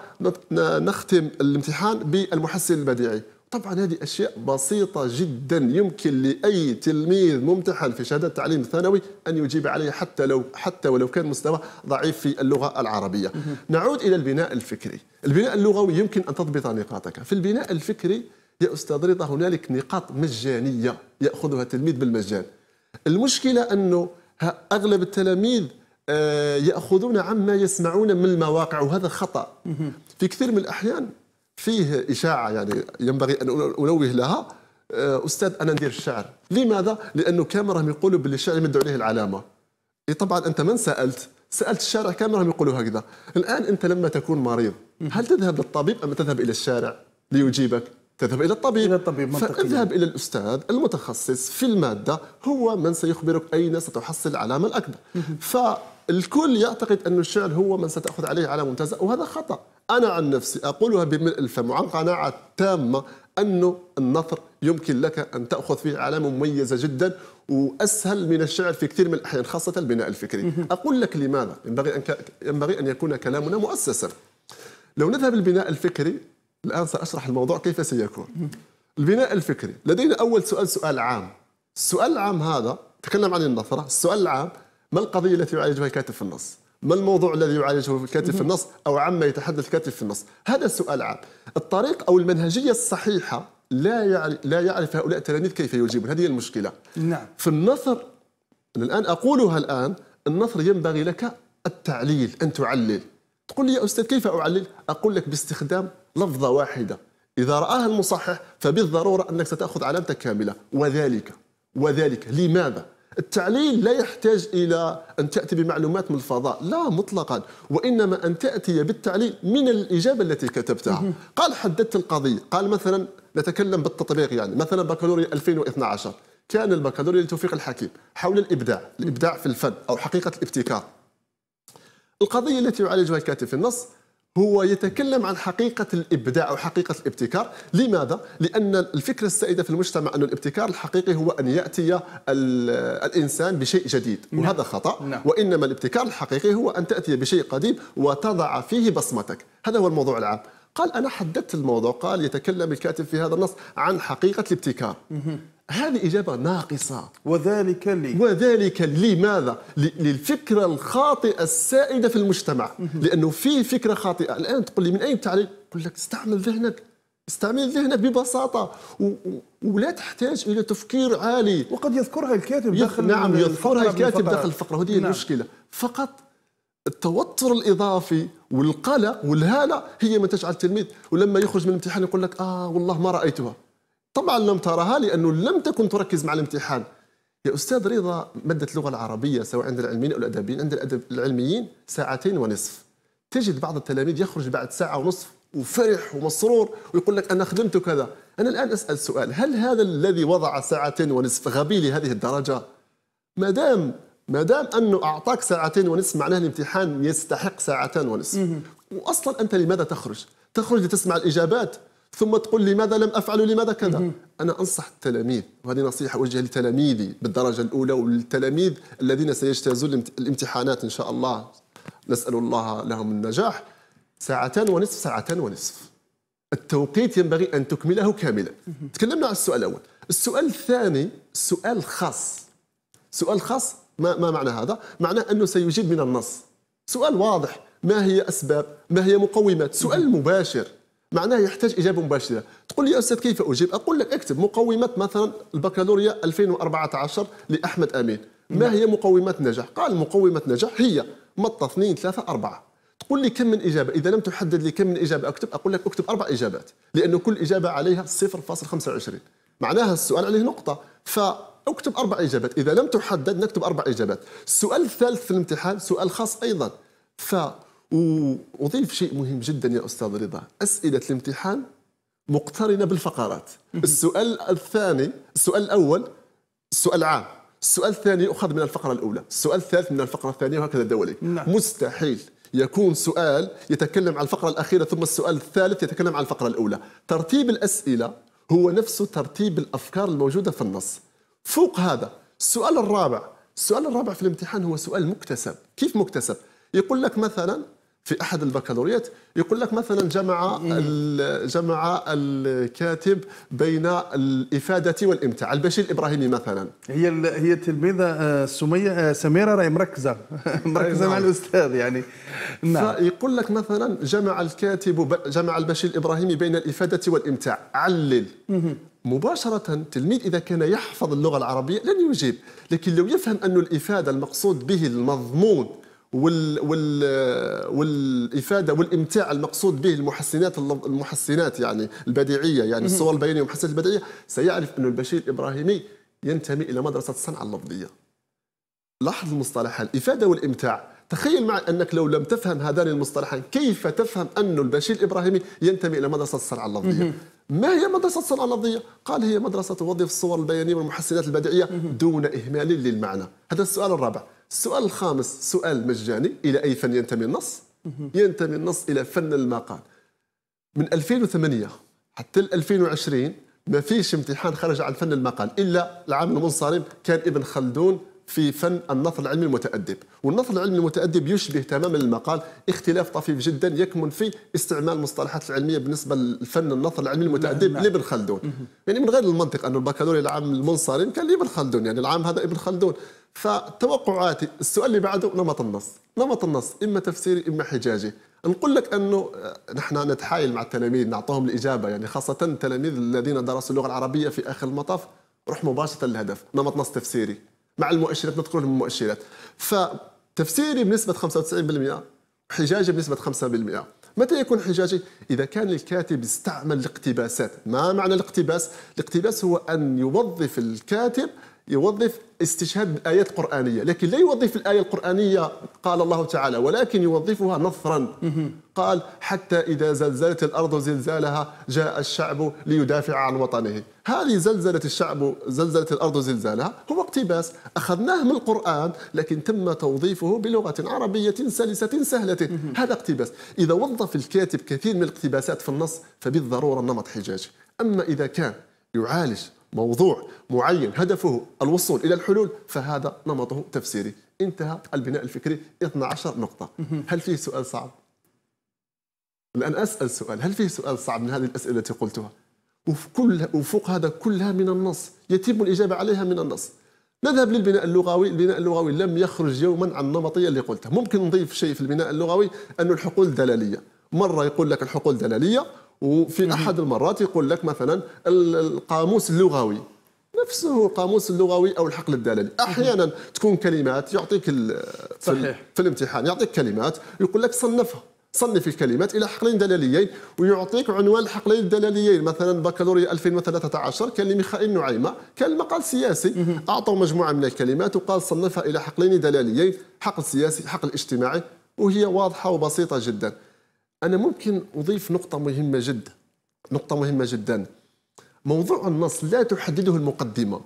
نختم الامتحان بالمحسن البديعي. طبعا هذه أشياء بسيطة جدا يمكن لأي تلميذ ممتحن في شهادة التعليم الثانوي أن يجيب عليها حتى لو حتى ولو كان مستواه ضعيف في اللغة العربية. نعود إلى البناء الفكري، البناء اللغوي يمكن أن تضبط نقاطك، في البناء الفكري يا أستاذ رضا هنالك نقاط مجانية يأخذها التلميذ بالمجان. المشكلة أنه أغلب التلاميذ آه، يأخذون عما يسمعون من المواقع وهذا خطأ. في كثير من الأحيان فيه إشاعة يعني ينبغي أن أنوه لها. آه، أستاذ أنا ندير الشعر لماذا؟ لأنه راهم يقولوا باللي الشعر يمد عليه العلامة. طبعا أنت من سألت؟ سألت الشارع راهم يقولوا هكذا. الآن أنت لما تكون مريض هل تذهب للطبيب أم تذهب إلى الشارع ليجيبك؟ تذهب إلى الطبيب. إلى الطبيب منطقيا. فاذهب إلى الأستاذ المتخصص في المادة. هو من سيخبرك أين ستحصل العلامة الأكبر. فالكل يعتقد أن الشعر هو من ستأخذ عليه علامة ممتازة وهذا خطأ. أنا عن نفسي أقولها بملء الفم وعن قناعة تامة أنه النثر يمكن لك أن تأخذ فيه علامة مميزة جدا وأسهل من الشعر في كثير من الأحيان خاصة البناء الفكري. أقول لك لماذا؟ ينبغي أن, ينبغي أن يكون كلامنا مؤسسا. لو نذهب البناء الفكري الآن سأشرح الموضوع كيف سيكون. البناء الفكري لدينا أول سؤال سؤال عام. السؤال العام هذا تكلم عن النثرة السؤال العام ما القضية التي يعالجها الكاتب في النص؟ ما الموضوع الذي يعالجه الكاتب في النص أو عما يتحدث الكاتب في النص؟ هذا السؤال عام. الطريق أو المنهجية الصحيحة لا يعرف, لا يعرف هؤلاء التلاميذ كيف يجيبون. هذه المشكلة. نعم. في النثر أنا الآن أقولها الآن النثر ينبغي لك التعليل أن تعلل. تقول لي يا أستاذ كيف أعلل؟ أقول لك باستخدام لفظة واحدة. إذا رآها المصحح فبالضرورة أنك ستأخذ علامتك كاملة. وذلك وذلك. لماذا؟ التعليل لا يحتاج إلى أن تأتي بمعلومات من الفضاء لا مطلقا وإنما أن تأتي بالتعليل من الإجابة التي كتبتها. قال حددت القضية قال مثلا نتكلم بالتطبيق يعني مثلا بكالوريا 2012 كان البكالوريا لتوفيق الحكيم حول الإبداع الإبداع في الفن أو حقيقة الابتكار. القضية التي يعالجها الكاتب في النص هو يتكلم عن حقيقة الإبداع أو حقيقة الابتكار. لماذا؟ لأن الفكرة السائدة في المجتمع أن الابتكار الحقيقي هو أن يأتي الإنسان بشيء جديد نعم. وهذا خطأ. نعم. وإنما الابتكار الحقيقي هو أن تأتي بشيء قديم وتضع فيه بصمتك. هذا هو الموضوع العام. قال أنا حددت الموضوع. قال يتكلم الكاتب في هذا النص عن حقيقة الابتكار. هذه إجابة ناقصة. وذلك لي. وذلك لماذا؟ للفكرة الخاطئة السائدة في المجتمع. لأنه في فكرة خاطئة. الآن تقول لي من أين تعليل؟ أقول لك استعمل ذهنك. استعمل ذهنك ببساطة. و... ولا تحتاج إلى تفكير عالي. وقد يذكرها الكاتب داخل نعم يذكرها الكاتب داخل الفقرة. هذه نعم. المشكلة. فقط التوتر الإضافي والقلق والهالة هي من تجعل التلميذ. ولما يخرج من الامتحان يقول لك آه والله ما رأيتها. طبعا لم ترها لأنه لم تكن تركز مع الامتحان. يا أستاذ رضا مادة اللغة العربية سواء عند العلميين أو الأدبيين عند الأدب العلميين ساعتين ونصف. تجد بعض التلاميذ يخرج بعد ساعة ونصف وفرح ومسرور ويقول لك أنا خدمت كذا. أنا الآن أسأل سؤال هل هذا الذي وضع ساعتين ونصف غبي لهذه الدرجة؟ ما دام ما دام أنه أعطاك ساعتين ونصف معناه الامتحان يستحق ساعتين ونصف. وأصلا أنت لماذا تخرج؟ تخرج لتسمع الإجابات. ثم تقول لماذا لم أفعل لماذا كذا؟ أنا أنصح التلاميذ وهذه نصيحة أوجهها لتلاميذي بالدرجة الأولى والتلاميذ الذين سيجتازون الامتحانات إن شاء الله. نسأل الله لهم النجاح. ساعتان ونصف ساعتان ونصف. التوقيت ينبغي أن تكمله كاملا. تكلمنا عن السؤال الأول. السؤال الثاني سؤال خاص. سؤال خاص ما, ما معنى هذا؟ معناه أنه سيجيب من النص. سؤال واضح. ما هي أسباب؟ ما هي مقومات؟ سؤال مباشر. معناه يحتاج إجابة مباشرة. تقول لي يا أستاذ كيف أجيب؟ أقول لك اكتب مقومات مثلا البكالوريا 2014 لأحمد أمين. ما هي مقومات النجاح قال مقومات النجاح هي مطة 2 3 4 تقول لي كم من إجابة؟ إذا لم تحدد لي كم من إجابة أكتب أقول لك اكتب أربع إجابات لأنه كل إجابة عليها 0.25 معناها السؤال عليه نقطة. فاكتب أربع إجابات. إذا لم تحدد نكتب أربع إجابات. السؤال الثالث في الامتحان سؤال خاص أيضا. ف واضيف شيء مهم جدا يا أستاذ رضا أسئلة الامتحان مقترنة بالفقرات. السؤال الثاني السؤال الأول السؤال عام. السؤال الثاني يؤخذ من الفقرة الأولى السؤال الثالث من الفقرة الثانية وهكذا دولي نعم. مستحيل يكون سؤال يتكلم عن الفقرة الأخيرة ثم السؤال الثالث يتكلم عن الفقرة الأولى. ترتيب الأسئلة هو نفسه ترتيب الأفكار الموجودة في النص. فوق هذا السؤال الرابع السؤال الرابع في الامتحان هو سؤال مكتسب. كيف مكتسب؟ يقول لك مثلا في أحد البكالوريات. يقول لك مثلا جمع جمع الكاتب بين الإفادة والإمتاع. البشير الإبراهيمي مثلا. هي هي التلميذه آه، سمية آه، سميرة راهي مركزة. مركزة مع نعم. الأستاذ يعني. نعم. فيقول لك مثلا جمع الكاتب جمع البشير الإبراهيمي بين الإفادة والإمتاع. علل. مباشرة التلميذ إذا كان يحفظ اللغة العربية لن يجيب. لكن لو يفهم أن الإفادة المقصود به المضمون وال وال والإفادة والإمتاع المقصود به المحسنات المحسنات يعني البديعية يعني الصور البيانيه والمحسنات البديعية سيعرف أن البشير الإبراهيمي ينتمي إلى مدرسة الصنعه اللفظية. لاحظ المصطلحان الافاده والإمتاع تخيل معي أنك لو لم تفهم هذان المصطلحان كيف تفهم أن البشير الإبراهيمي ينتمي إلى مدرسة الصنعه اللفظية؟ ما هي مدرسة الصنعه اللفظية؟ قال هي مدرسة توظف الصور البيانيه والمحسنات البديعية دون إهمال للمعنى. هذا السؤال الرابع. السؤال الخامس سؤال مجاني إلى أي فن ينتمي النص؟ ينتمي النص إلى فن المقال من 2008 حتى 2020 ما فيش امتحان خرج عن فن المقال إلا العام المنصرم كان ابن خلدون في فن النثر العلمي المتأدب. والنثر العلمي المتأدب يشبه تماما المقال اختلاف طفيف جدا يكمن في استعمال المصطلحات العلمية بالنسبة لفن النثر العلمي المتأدب نعم. لابن خلدون. يعني من غير المنطق أن البكالوريا العام المنصرم كان لابن خلدون يعني العام هذا ابن خلدون. فتوقعاتي السؤال اللي بعده نمط النص. نمط النص إما تفسيري إما حجاجي. نقول لك أنه نحن نتحايل مع التلاميذ نعطوهم الإجابة. يعني خاصة التلاميذ الذين درسوا اللغة العربية في آخر المطاف روح مباشرة للهدف. نمط نص تفسيري. مع المؤشرات نذكر المؤشرات فتفسيري بنسبة 95% حجاجي بنسبة 5% متى يكون حجاجي؟ إذا كان الكاتب استعمل الاقتباسات ما معنى الاقتباس؟ الاقتباس هو أن يوظف الكاتب يوظف استشهاد بآيات قرآنية لكن لا يوظف الآية القرآنية قال الله تعالى ولكن يوظفها نثرا قال حتى إذا زلزلت الأرض زلزالها جاء الشعب ليدافع عن وطنه. هذه زلزلة الشعب زلزلة الأرض زلزالها هو اقتباس أخذناه من القرآن لكن تم توظيفه بلغة عربية سلسة سهلة. هذا اقتباس. إذا وظف الكاتب كثير من الاقتباسات في النص فبالضرورة نمط حجاجي أما إذا كان يعالج موضوع معين هدفه الوصول إلى الحلول فهذا نمطه تفسيري. انتهى البناء الفكري. 12 نقطة. هل فيه سؤال صعب؟ الآن أسأل سؤال. هل فيه سؤال صعب من هذه الأسئلة التي قلتها؟ وفوق هذا كلها من النص. يتم الإجابة عليها من النص. نذهب للبناء اللغوي. البناء اللغوي لم يخرج يوما عن النمطية اللي قلتها ممكن نضيف شيء في البناء اللغوي أن الحقول دلالية. مرة يقول لك الحقول دلالية وفي أحد المرات يقول لك مثلا القاموس اللغوي. نفسه القاموس اللغوي أو الحقل الدلالي. أحيانا تكون كلمات يعطيك صحيح. في الامتحان يعطيك كلمات يقول لك صنفها. صنف الكلمات إلى حقلين دلاليين ويعطيك عنوان الحقلين الدلاليين مثلا بكالوريا 2013 كان لميخائيل نعيمة كان المقال سياسي. أعطوا مجموعة من الكلمات وقال صنفها إلى حقلين دلاليين حقل سياسي حقل اجتماعي وهي واضحة وبسيطة جدا. أنا ممكن أضيف نقطة مهمة جدا نقطة مهمة جدا. موضوع النص لا تحدده المقدمة.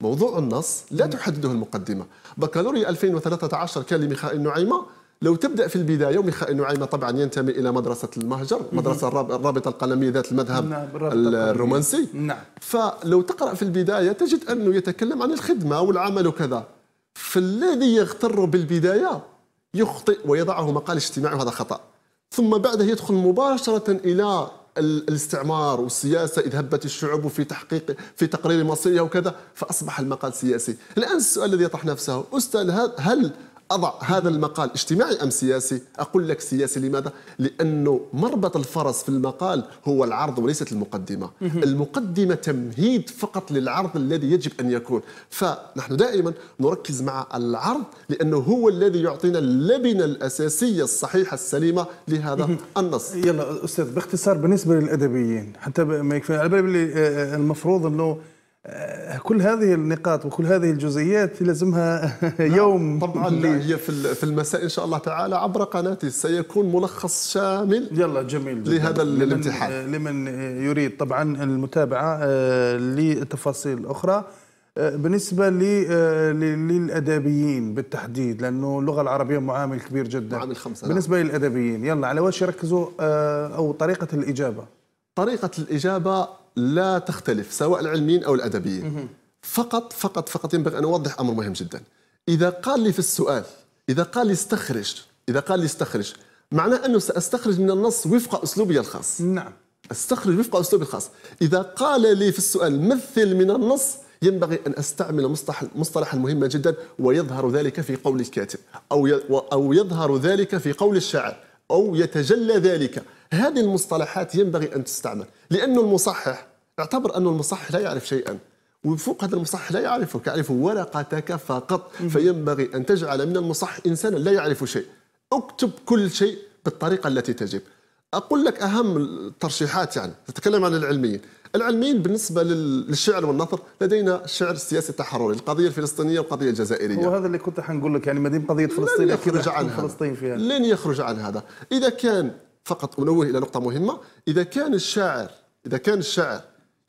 موضوع النص لا تحدده المقدمة. بكالوريا 2013 كان لميخائيل نعيمة. لو تبدأ في البداية وميخائيل نعيمة طبعا ينتمي إلى مدرسة المهجر مدرسة الرابطة القلمية ذات المذهب نعم، الرابطة القلمية. الرومانسي. نعم. فلو تقرأ في البداية تجد أنه يتكلم عن الخدمة والعمل وكذا. فالذي يغتر بالبداية يخطئ ويضعه مقال اجتماعي وهذا خطأ. ثم بعده يدخل مباشرة إلى ال- الاستعمار والسياسة إذ هبت الشعوب في تحقيق في تقرير مصيرها وكذا فأصبح المقال سياسي. الآن السؤال الذي يطرح نفسه أستاذ هل- أضع هذا المقال اجتماعي أم سياسي؟ أقول لك سياسي لماذا؟ لأنه مربط الفرس في المقال هو العرض وليست المقدمة. المقدمة تمهيد فقط للعرض الذي يجب أن يكون، فنحن دائما نركز مع العرض لأنه هو الذي يعطينا اللبنة الأساسية الصحيحة السليمة لهذا النص. يلا أستاذ باختصار بالنسبة للأدبيين حتى ما يكفي على بالي اللي، آه، المفروض إنه آه، كل هذه النقاط وكل هذه الجزئيات لازمها يوم طبعا لا هي في ال- في المساء إن شاء الله تعالى عبر قناتي. سيكون ملخص شامل يلا جميل جدا. لهذا لمن- الامتحان. لمن يريد طبعا المتابعة آه، لتفاصيل أخرى. آه، بالنسبة ل- آه، ل- للأدبيين بالتحديد لأنه اللغة العربية معامل كبير جدا. معامل خمسة، نعم. بالنسبة للأدبيين يلا على وش يركزوا؟ أو طريقة الإجابة. طريقة الإجابة لا تختلف سواء العلميين أو الأدبيين. فقط فقط فقط ينبغي أن أوضح أمر مهم جدا. إذا قال لي في السؤال إذا قال لي استخرج إذا قال لي استخرج معناه أنه سأستخرج من النص وفق أسلوبي الخاص. نعم. أستخرج وفق أسلوبي الخاص. إذا قال لي في السؤال مثل من النص ينبغي أن أستعمل مصطلح مصطلحا مهما جدا ويظهر ذلك في قول الكاتب ي- أو يظهر ذلك في قول الشاعر أو يتجلى ذلك. هذه المصطلحات ينبغي أن تستعمل لأنه المصحح اعتبر أن المصحح لا يعرف شيئا وفوق هذا المصحح لا يعرفك يعرف ورقتك فقط فينبغي أن تجعل من المصحح انسانا لا يعرف شيء. اكتب كل شيء بالطريقة التي تجب. أقول لك أهم الترشيحات يعني تتكلم عن العلميين. العلميين بالنسبة لل- للشعر والنثر لدينا الشعر السياسي التحرري القضية الفلسطينية والقضية الجزائرية. هو هذا اللي كنت حنقول لك يعني ما دام قضية لن فلسطين أكيد يخرج عن هذا فلسطين فيها. لن يخرج عن هذا. إذا كان فقط أنوه إلى نقطة مهمة. إذا كان الشاعر إذا كان الشاعر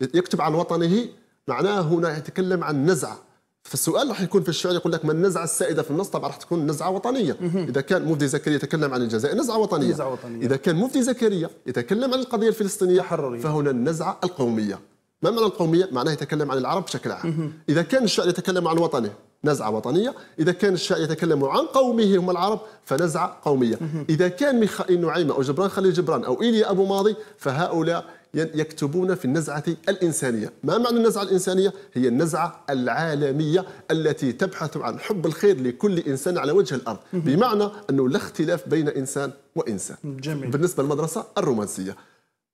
يكتب عن وطنه معناه هنا يتكلم عن نزعة. فالسؤال راح يكون في الشعر يقول لك ما النزعة السائدة في النص؟ طبعا راح تكون نزعة وطنية. إذا كان مفدي زكريا يتكلم عن الجزائر نزعة وطنية. نزعة وطنية. إذا كان مفدي زكريا يتكلم عن القضية الفلسطينية تحررية. فهنا النزعة القومية. ما معنى القومية؟ معناه يتكلم عن العرب بشكل عام. إذا كان الشاعر يتكلم عن وطنه نزعة وطنية. إذا كان الشاعر يتكلم عن قومه هم العرب فنزعة قومية. إذا كان ميخائيل نعيمة أو جبران خليل جبران. أو إيليا أبو ماضي فهؤلاء يكتبون في النزعة الإنسانية. ما معنى النزعة الإنسانية؟ هي النزعة العالمية التي تبحث عن حب الخير لكل إنسان على وجه الأرض. بمعنى أنه لا اختلاف بين إنسان وإنسان. جميل. بالنسبة للمدرسة الرومانسية.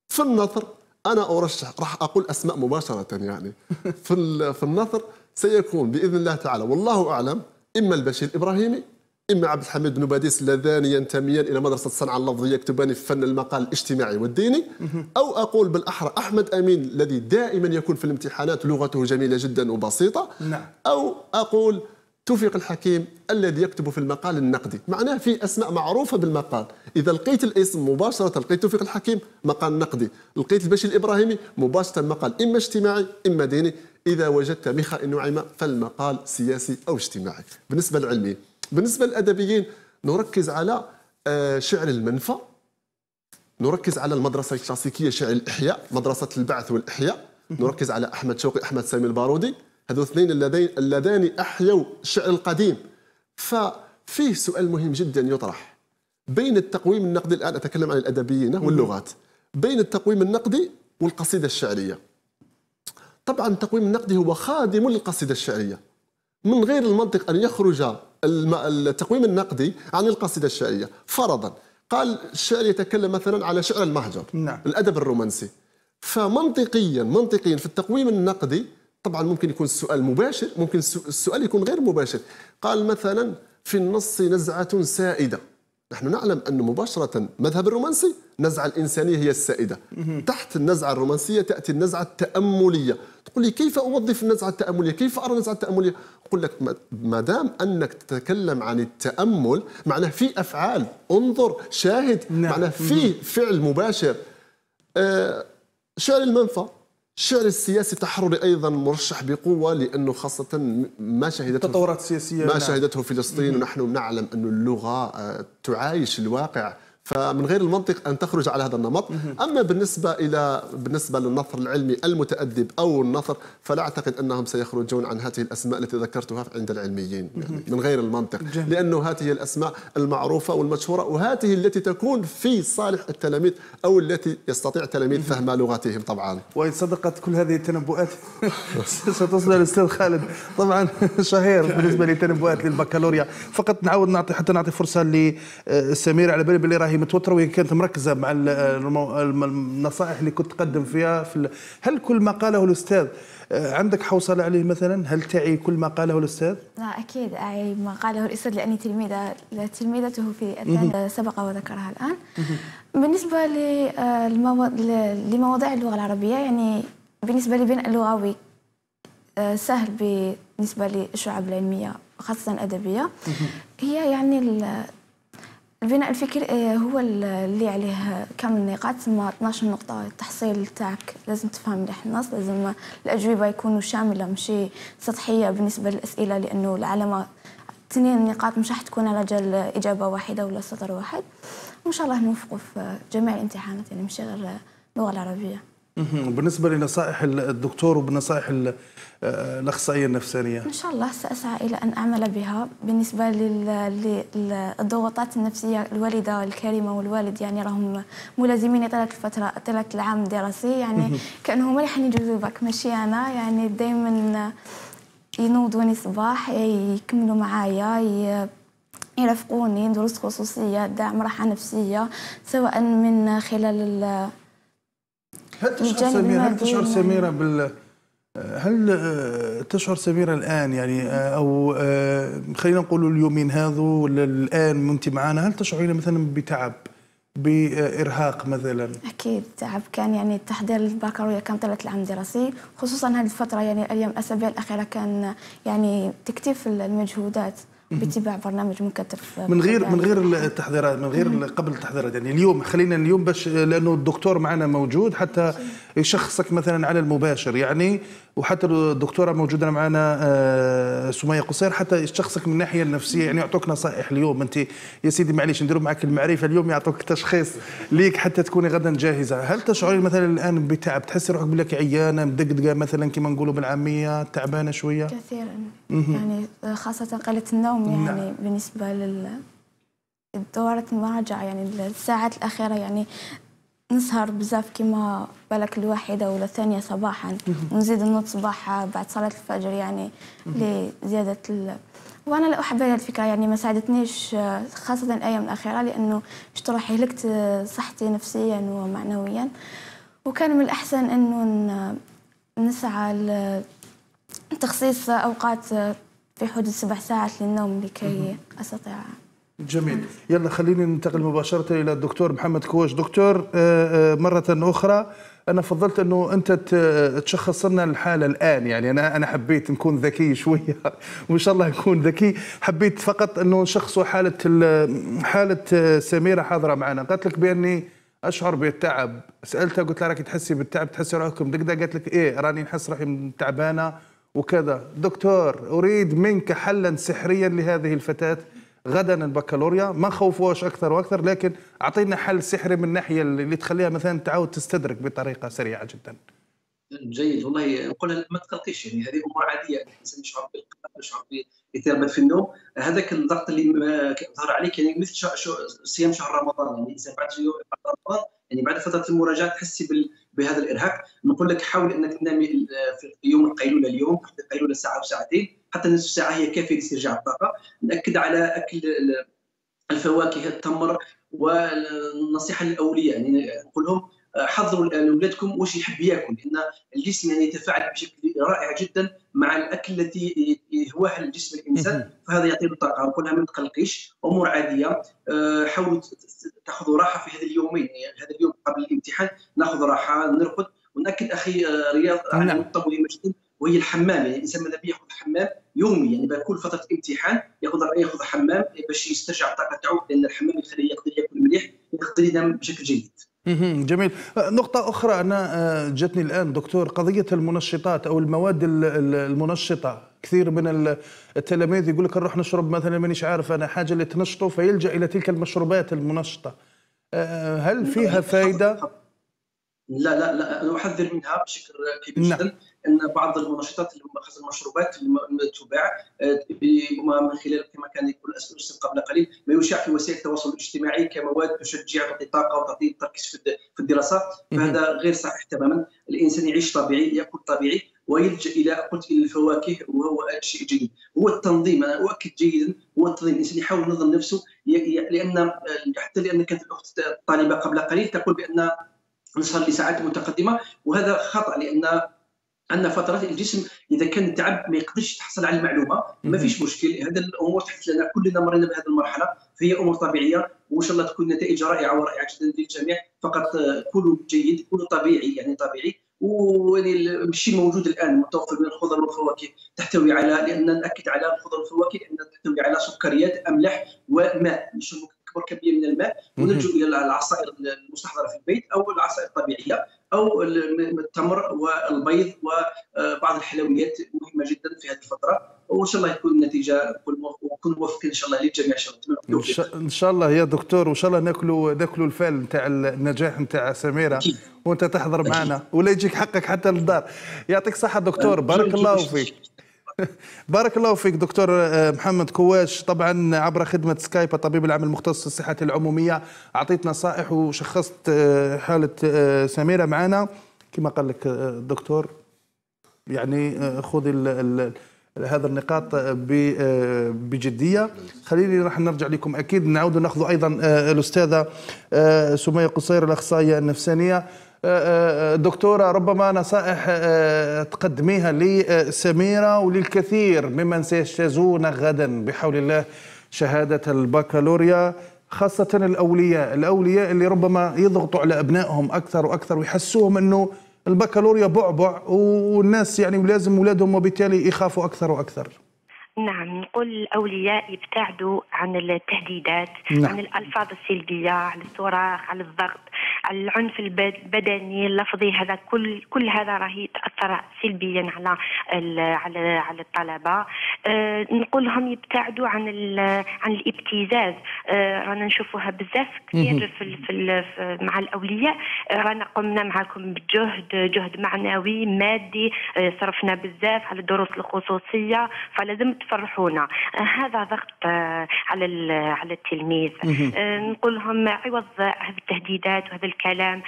في النثر أنا أرشح راح أقول أسماء مباشرة يعني. في النثر سيكون بإذن الله تعالى. والله أعلم إما البشير الإبراهيمي إما عبد الحميد بن باديس اللذان ينتميان إلى مدرسة صنعاء اللفظية يكتبان في فن المقال الاجتماعي والديني أو أقول بالأحرى أحمد أمين الذي دائما يكون في الامتحانات لغته جميلة جدا وبسيطة نعم. أو أقول توفيق الحكيم الذي يكتب في المقال النقدي. معناه في أسماء معروفة بالمقال. إذا لقيت الاسم مباشرة لقيت توفيق الحكيم مقال نقدي. لقيت البشير الإبراهيمي مباشرة مقال إما اجتماعي إما ديني. إذا وجدت ميخائيل نعيمة فالمقال سياسي أو اجتماعي. بالنسبة للعلميين بالنسبة للأدبيين نركز على آه، شعر المنفى نركز على المدرسة الكلاسيكية شعر الإحياء مدرسة البعث والإحياء نركز على أحمد شوقي أحمد سامي البارودي. هذو الاثنين اللذين اللذان أحيوا الشعر القديم. ففيه سؤال مهم جدا يطرح. بين التقويم النقدي الآن أتكلم عن الأدبيين واللغات. بين التقويم النقدي والقصيدة الشعرية. طبعا التقويم النقدي هو خادم للقصيدة الشعرية. من غير المنطق أن يخرج التقويم النقدي عن القصيدة الشعرية. فرضا قال الشعر يتكلم مثلا على شعر المهجر نعم. الأدب الرومانسي. فمنطقيا منطقيا في التقويم النقدي طبعا ممكن يكون السؤال مباشر ممكن السؤال يكون غير مباشر. قال مثلا في النص نزعة سائدة. نحن نعلم أن مباشرة مذهب الرومانسي النزعة الإنسانية هي السائدة. تحت النزعة الرومانسية تأتي النزعة التأملية. تقول لي كيف أوظف النزعة التأملية؟ كيف أرى النزعة التأملية؟ أقول لك ما- ما دام أنك تتكلم عن التأمل معناه في أفعال. انظر شاهد. نعم. معناه في فعل مباشر. آه، شعر المنفى. الشعر السياسي التحرري أيضا مرشح بقوة لأنه خاصة ما شهدته التطورات السياسية ما نعم. شهدته فلسطين ونحن نعلم أن اللغة آه، تعايش الواقع فمن غير المنطق أن تخرج على هذا النمط، أما بالنسبة إلى بالنسبة للنثر العلمي المتأدب أو النثر فلا أعتقد أنهم سيخرجون عن هذه الأسماء التي ذكرتها عند العلميين يعني من غير المنطق، جميل. لأنه هذه الأسماء المعروفة والمشهورة وهذه التي تكون في صالح التلاميذ أو التي يستطيع التلاميذ فهم لغتهم طبعا. وإن صدقت كل هذه التنبؤات. ستصل الأستاذ خالد. طبعا شهير بالنسبة لتنبؤات للبكالوريا. فقط نعاود نعطي حتى نعطي فرصة لسميرة على بالي باللي راهي متوترة وهي كانت مركزة مع النصائح اللي كنت تقدم فيها في هل كل ما قاله الأستاذ آه، عندك حوصلة عليه مثلا؟ هل تعي كل ما قاله الأستاذ؟ لا أكيد أعي ما قاله الأستاذ لأني تلميذة تلميذته في سبق وذكرها الآن. بالنسبة للمو- ل- لمواضيع اللغة العربية يعني بالنسبة لبناء اللغوي آه، سهل بالنسبة للشعب العلمية خاصة الأدبية. هي يعني البناء الفكري آه، هو ال- اللي عليه كم نقاط ثم 12 نقطة التحصيل تاعك لازم تفهم مليح النص لازم الأجوبة يكونوا شاملة ماشي سطحية بالنسبة للأسئلة لأنه العلامة اثنين نقاط مش راح تكون على جال إجابة واحدة ولا سطر واحد. وإن شاء الله نوفقوا في جميع الامتحانات يعني مش غير اللغة العربية. مهم. بالنسبة لنصائح الدكتور وبنصائح آه، الأخصائية النفسانية. إن شاء الله سأسعى إلى أن أعمل بها. بالنسبة لل- للضغوطات النفسية الوالدة الكريمة والوالد يعني راهم ملازمين طيلة الفترة طيلة العام الدراسي. يعني كأنهم اللي حنيجوا باك ماشي أنا؟ يعني دايما ينوضوني صباح يكملوا معايا يرافقوني دروس خصوصية دعم راحة نفسية سواء من خلال ال- هل تشعر سميرة هل تشعر يعني. سميرة بال هل آه، تشعر سميرة الآن يعني آه، أو آه، خلينا نقول اليومين هذو ولا الآن وأنت معنا هل تشعرين مثلا بتعب بإرهاق مثلا أكيد تعب كان يعني التحضير للبكالوريا كان طيلة العام الدراسي خصوصا هذه الفترة يعني الأيام الأسابيع الأخيرة كان يعني تكثيف المجهودات باتباع برنامج مكثف من غير من غير التحضيرات من غير قبل التحضيرات. يعني اليوم خلينا اليوم باش لأنه الدكتور معنا موجود حتى يشخصك مثلا على المباشر. يعني وحتى الدكتورة موجودة معنا آه، سمية قصير حتى يشخصك من الناحية النفسية يعني يعطوك نصائح اليوم. أنت يا سيدي معليش نديروا معك المعرفة اليوم يعطوك تشخيص ليك حتى تكوني غدا جاهزة. هل تشعرين مثلا الآن بتعب؟ تحسي روحك بلك عيانة مدقدقة مثلا كما نقولوا بالعامية تعبانة شوية؟ كثيرا. يعني خاصة قلة النوم يعني نعم. بالنسبة لل دورة المراجعة يعني الساعات الأخيرة يعني نسهر بزاف كما بالك الواحدة ولا الثانية صباحا. ونزيد نوض صباح بعد صلاة الفجر يعني لزيادة ال... وأنا لا أحب هذه الفكرة يعني ما ساعدتنيش خاصة الأيام الأخيرة لأنه شفت روحي هلكت صحتي نفسيا ومعنويا. وكان من الأحسن أنه ن- نسعى ل- تخصيص أوقات في حدود سبع ساعات للنوم لكي أستطيع. جميل. يلا خليني ننتقل مباشرة إلى الدكتور محمد كوش. دكتور آه، آه، أنا فضلت أنه أنت ت- تشخص لنا الحالة الآن. يعني أنا أنا حبيت نكون ذكي شوية وإن شاء الله نكون ذكي. حبيت فقط أنه نشخصوا حالة آه، سميرة حاضرة معنا. قالت لك بأني أشعر بالتعب. سألتها قلت لها راكي تحسي بالتعب تحسي روحك مدقدقة قالت لك إيه راني نحس روحي تعبانة وكذا. دكتور أريد منك حلا سحريا لهذه الفتاة. غدا البكالوريا. ما نخوفوهاش أكثر وأكثر لكن أعطينا حل سحري من الناحيه اللي تخليها مثلا تعاود تستدرك بطريقة سريعة جدا. جيد والله. نقول ما تقلقيش يعني هذه أمور عادية. الإنسان يشعر بالقلق يشعر باثاره في النوم. هذاك الضغط اللي ظهر عليك يعني مثل صيام شهر رمضان يعني الانسان بعد رمضان يعني بعد فترة المراجعة تحسي بال- بهذا الارهاق نقول لك حاول إنك تنامي ال- في يوم القيلوله اليوم القيلوله ساعة ساعتين حتى نصف ساعة هي كافية لاسترجاع الطاقة. نأكد على أكل ال- الفواكه التمر والنصيحة للاولياء يعني نقول لهم حضروا لأولادكم واش يحب يأكل لأن الجسم يعني يتفاعل بشكل رائع جدا مع الأكل التي يهواها الجسم الإنسان فهذا يعطيه الطاقه نقول لها ما تقلقيش أمور عادية. أه، حاولوا تأخذوا راحة في هذا اليومين يعني هذا اليوم قبل الامتحان نأخذ راحة نرقد. ونأكد أخي أه، رياض على. نقطه مهمه جدا وهي الحمام يعني الإنسان ماذا بيه ياخذ حمام يومي؟ يعني كل فترة امتحان يأخذ يأخذ حمام باش يسترجع الطاقه تاعو لأن الحمام يخليه يقدر يأكل مليح يقدر ينام بشكل جيد. جميل. نقطة أخرى. أنا جتني الآن دكتور قضية المنشطات أو المواد المنشطة. كثير من التلاميذ يقول لك نروح نشرب مثلا مانيش عارف أنا حاجة اللي تنشطه فيلجأ إلى تلك المشروبات المنشطة. هل فيها فائدة؟ لا لا لا أنا أحذر منها بشكل كبير نعم. جدا إن بعض المنشطات المشروبات اللي تباع آه، من خلال كما كان يقول الاسئله قبل قليل ما يشاع في وسائل التواصل الاجتماعي كمواد تشجع تعطي طاقه وتعطي التركيز في الدراسة. فهذا غير صحيح تماما. الإنسان يعيش طبيعي يأكل طبيعي ويلجأ إلى قلت إلى الفواكه وهو شيء جيد. هو التنظيم أنا أؤكد جيدا هو التنظيم. الإنسان يحاول ينظم نفسه لأن حتى لأن كانت الأخت الطالبة قبل قليل تقول بأن نسهر لساعات متقدمة وهذا خطأ لأن أن فترات الجسم إذا كان تعب ما يقدرش تحصل على المعلومة. ما فيش مشكل هذا الأمور تحدث لنا كلنا مرينا بهذه المرحلة فهي أمور طبيعية وإن شاء الله تكون نتائج رائعة ورائعة جدا للجميع. فقط كونوا جيد كونوا طبيعي يعني طبيعي. والشيء موجود الآن متوفر من الخضر والفواكه. تحتوي على لأن نأكد على الخضر والفواكه انها تحتوي على سكريات أملاح وماء. نشرب اكبر كميه من الماء ونلجا إلى العصائر المستحضرة في البيت أو العصائر الطبيعية أو التمر والبيض وبعض الحلويات مهمة جدا في هذه الفترة. وإن شاء الله يكون النتيجة ونكون موفقين إن شاء الله للجميع إن شاء الله إن شاء الله يا دكتور وإن شاء الله ناكلوا ناكلوا الفال نتاع النجاح نتاع سميرة. وأنت تحضر معنا ولا يجيك حقك حتى للدار. يعطيك الصحة دكتور بارك الله فيك. بارك الله فيك دكتور آه، محمد كواش. طبعا عبر خدمة سكايب الطبيب العام المختص في الصحة العمومية أعطيت نصائح وشخصت آه، حالة آه، سميرة معنا كما قال لك الدكتور يعني خذ هذا النقاط بجدية. خليني راح نرجع لكم أكيد. نعود ناخذ أيضا الأستاذة سمية قصير آه، آه، دكتورة ربما نصائح آه، تقدميها لسميرة وللكثير ممن سيجتازون غدا بحول الله شهادة البكالوريا خاصة الأولياء. الأولياء اللي ربما يضغطوا على أبنائهم أكثر وأكثر ويحسوهم أنه البكالوريا بعبع والناس يعني لازم أولادهم وبالتالي يخافوا أكثر وأكثر. نعم نقول الأولياء يبتعدوا عن التهديدات نعم. عن الألفاظ السلبية على الصراخ على الضغط. العنف البدني اللفظي هذا كل كل هذا راهي تأثر سلبيا على على على الطلبة. أه نقول لهم يبتعدوا عن عن الابتزاز. أه رانا نشوفوها بزاف كثير في, في, في مع الأولياء. أه رانا قمنا معكم بجهد جهد معنوي مادي. صرفنا بزاف على الدروس الخصوصية فلازم تفرحونا. هذا ضغط على على التلميذ. نقول لهم عوض هذه التهديدات وهذا الكلام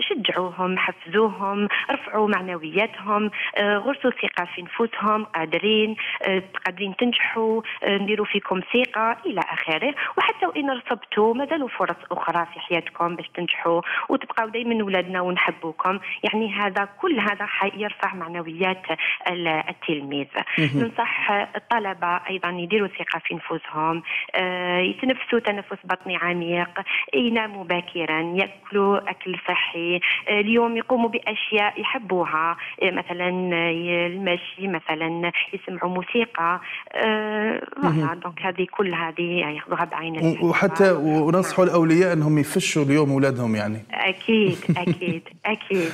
شجعوهم حفزوهم رفعوا معنوياتهم غرسوا ثقة في نفوسهم قادرين قادرين تنجحوا نديروا فيكم ثقة إلى آخره. وحتى وإن رسبتوا مازالوا فرص أخرى في حياتكم باش تنجحوا وتبقاو دائما ولادنا ونحبوكم. يعني هذا كل هذا يرفع معنويات التلميذ. ننصح الطلبة أيضا يديروا ثقة في نفوسهم آه، يتنفسوا تنفس بطني عميق يناموا باكرا ياكلوا أكل صحي. آه، اليوم يقوموا بأشياء يحبوها. آه، مثلا المشي مثلا يسمعوا موسيقى. دونك هذه كل هذه ياخذوها بعين وحتى وننصحوا الأولياء أنهم يفشوا اليوم اولادهم يعني. أكيد أكيد أكيد.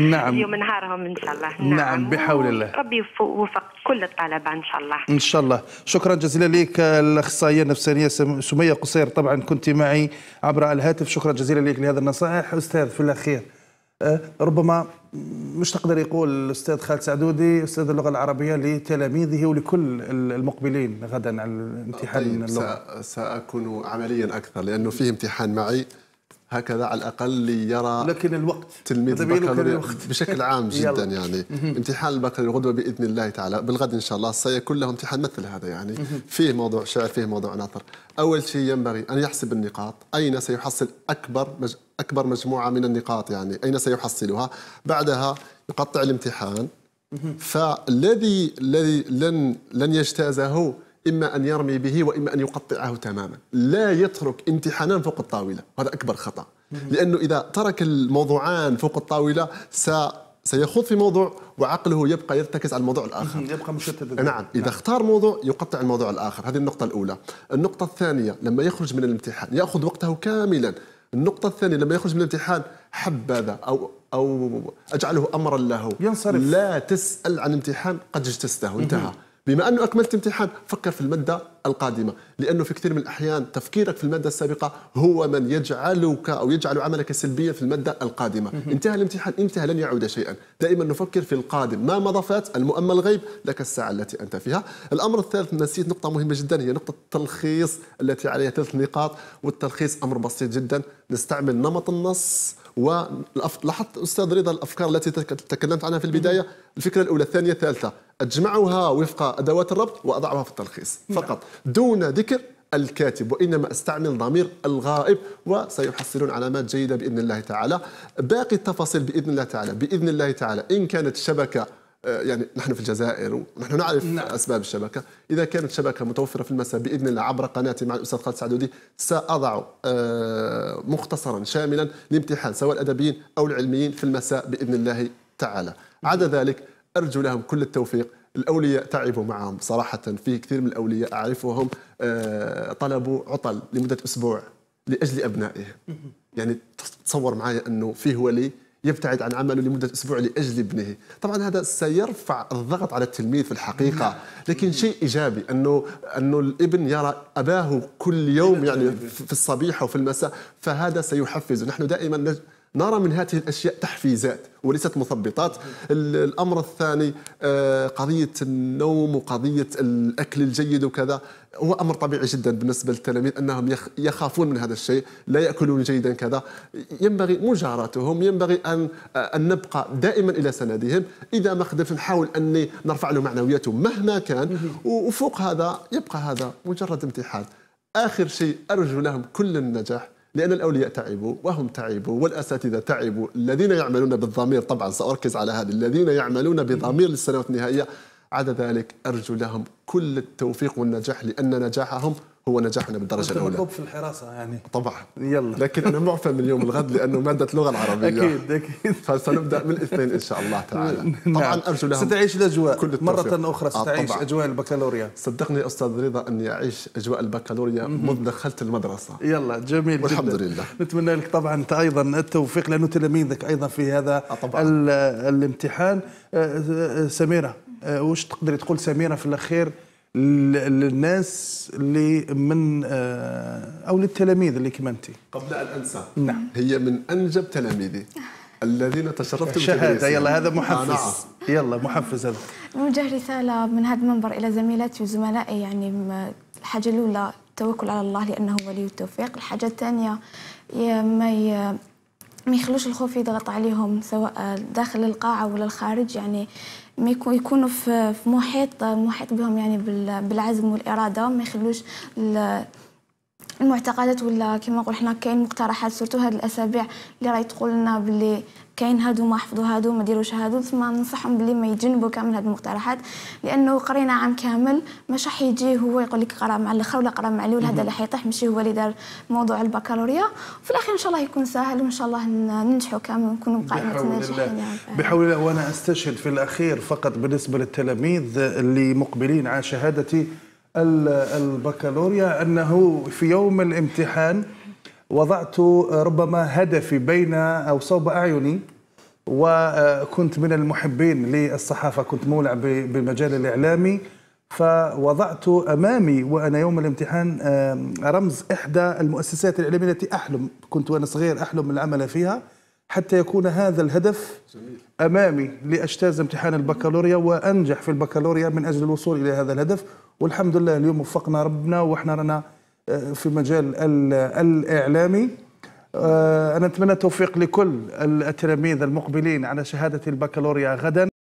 نعم. اليوم نهارهم إن شاء الله. نعم, نعم. بحول الله. ربي يوفق كل الطلبة إن شاء الله. إن شاء الله. شكرا جزيلا لك الأخصائية النفسانية سمية قصير. طبعا كنت معي عبر الهاتف. شكرا جزيلا لك لهذه النصائح أستاذ في الأخير. أه، ربما مش تقدر يقول الأستاذ خالد سعدودي أستاذ اللغة العربية لتلاميذه ولكل المقبلين غدا على الامتحان طيب اللغة. سأكون عمليا أكثر لأنه فيه امتحان معي. هكذا على الأقل ليرى لكن الوقت. تلميذ البكالوريا بشكل عام جدا يعني. امتحان البكالوريا غدوه بإذن الله تعالى. بالغد إن شاء الله سيكون له امتحان مثل هذا يعني. فيه موضوع شعر فيه موضوع نثر أول شيء ينبغي أن يحسب النقاط. أين سيحصل أكبر مج... أكبر مجموعة من النقاط يعني؟ أين سيحصلها؟ بعدها يقطع الامتحان. فالذي الذي لن لن يجتازه إما أن يرمي به وإما أن يقطعه تماما. لا يترك امتحانا فوق الطاولة. هذا أكبر خطأ. لأنه إذا ترك الموضوعان فوق الطاولة س سيخوض في موضوع وعقله يبقى يرتكز على الموضوع الآخر. يبقى مشتت نعم. إذا نعم. اختار موضوع يقطع الموضوع الآخر. هذه النقطة الأولى. النقطة الثانية لما يخرج من الامتحان يأخذ وقته كاملا. النقطة الثانية لما يخرج من الامتحان حبذا أو أو أجعله أمرا له. ينصرف. لا تسأل عن امتحان قد اجتزته انتهى. بما أنه أكملت امتحان فكر في المادة القادمة. لأنه في كثير من الأحيان تفكيرك في المادة السابقة هو من يجعلك أو يجعل عملك سلبيا في المادة القادمة. انتهى الامتحان انتهى لن يعود شيئا. دائما نفكر في القادم. ما مضى فات؟ المؤمل الغيب. لك الساعة التي أنت فيها. الأمر الثالث نسيت نقطة مهمة جدا هي نقطة التلخيص التي عليها ثلاث نقاط والتلخيص أمر بسيط جدا. نستعمل نمط النص ولاحظت أستاذ رضا الأفكار التي تكلمت عنها في البداية؟ الفكرة الأولى الثانية الثالثة. اجمعها وفق أدوات الربط وأضعها في التلخيص فقط. دون ذكر الكاتب وإنما أستعمل ضمير الغائب وسيحصلون علامات جيدة بإذن الله تعالى. باقي التفاصيل بإذن الله تعالى. بإذن الله تعالى. إن كانت الشبكه آه، يعني نحن في الجزائر ونحن نعرف نعم. أسباب الشبكة، إذا كانت شبكة متوفرة في المساء بإذن الله عبر قناتي مع الأستاذ خالد سعدودي سأضع آه، مختصرا شاملا لامتحان سواء الأدبيين أو العلميين في المساء بإذن الله تعالى. عدا ذلك أرجو لهم كل التوفيق الأولياء تعبوا معهم صراحة في كثير من الأولياء أعرفهم آه، طلبوا عطل لمدة أسبوع لأجل أبنائهم يعني تصور معي أنه فيه ولي يبتعد عن عمله لمدة أسبوع لأجل ابنه. طبعا هذا سيرفع الضغط على التلميذ في الحقيقة. لكن شيء إيجابي أنه أنه الابن يرى أباه كل يوم يعني في الصبيحة وفي المساء فهذا سيحفزه. نحن دائما نرى من هذه الأشياء تحفيزات وليست مثبطات. الأمر الثاني آه، قضية النوم وقضية الأكل الجيد وكذا هو أمر طبيعي جدا بالنسبة للتلاميذ أنهم يخافون من هذا الشيء لا يأكلون جيدا كذا. ينبغي مجاراتهم ينبغي أن أن نبقى دائما إلى سندهم. إذا ما خدمت نحاول أني نرفع له معنوياته مهما كان. وفوق هذا يبقى هذا مجرد امتحان. آخر شيء أرجو لهم كل النجاح. لأن الأولياء تعبوا وهم تعبوا والأساتذة تعبوا. الذين يعملون بالضمير طبعا سأركز على هذه. الذين يعملون بضمير للسنوات النهائية عدا ذلك أرجو لهم كل التوفيق والنجاح لأن نجاحهم هو نجاحنا بالدرجة الأولى. في الحراسة يعني. طبعا. يلا. لكن أنا معفى من يوم الغد لأنه مادة اللغة العربية. أكيد أكيد. فسنبدأ من الاثنين إن شاء الله تعالى. نعم. طبعا أرجو لهم ستعيش الأجواء. كل مرة أخرى آه، ستعيش آه أجواء البكالوريا. صدقني أستاذ رضا أني أعيش أجواء البكالوريا منذ دخلت المدرسة. يلا جميل والحمد جدا. لله. نتمنى لك طبعا أنت أيضا التوفيق لأنه تلاميذك أيضا في هذا آه طبعا. الامتحان. آه، سميرة وش تقدري تقول سميرة في الأخير؟ للناس اللي من آه، أو للتلاميذ اللي كما انت قبل أن أنسى نعم. هي من أنجب تلاميذي الذين تشرفت شهادة يلا هذا محفز. آه نعم. يلا محفز هذا. نوجه رساله من هذا المنبر إلى زميلاتي وزملائي يعني الحاجة الأولى التوكل على الله لأنه ولي التوفيق. الحاجة الثانية ما ما يخلوش الخوف يضغط عليهم سواء داخل القاعة ولا الخارج. يعني يكونوا في محيط محيط بهم يعني بالعزم والإرادة ما يخلوش المعتقدات ولا كما نقول حنا كاين مقترحات سورتو هاد الأسابيع اللي راهي تقول لنا باللي كاين هادو ما حفظوا هادو ما ديروش هادو ثم ننصحهم باللي ما يتجنبوا كامل هاد المقترحات لأنه قرينا عام كامل مش راح يجي هو يقول لك قرا مع الأخر ولا قرا مع الأول هذا اللي حيطيح ماشي هو اللي دار موضوع البكالوريا وفي الأخير إن شاء الله يكون سهل وإن شاء الله ننجحوا كامل ونكونوا قائمة الناجحين بحول الله. وأنا أستشهد في الأخير فقط بالنسبة للتلاميذ اللي مقبلين على شهادتي البكالوريا أنه في يوم الامتحان وضعت ربما هدفي بين أو صوب أعيني وكنت من المحبين للصحافة كنت مولع بالمجال الإعلامي فوضعت أمامي وأنا يوم الامتحان رمز إحدى المؤسسات الإعلامية التي أحلم كنت وأنا صغير أحلم العمل فيها. حتى يكون هذا الهدف أمامي لأجتاز امتحان البكالوريا وأنجح في البكالوريا من أجل الوصول إلى هذا الهدف. والحمد لله اليوم وفقنا ربنا وإحنا رانا آه، في مجال الإعلامي. آه، أنا أتمنى التوفيق لكل التلاميذ المقبلين على شهادة البكالوريا غدا.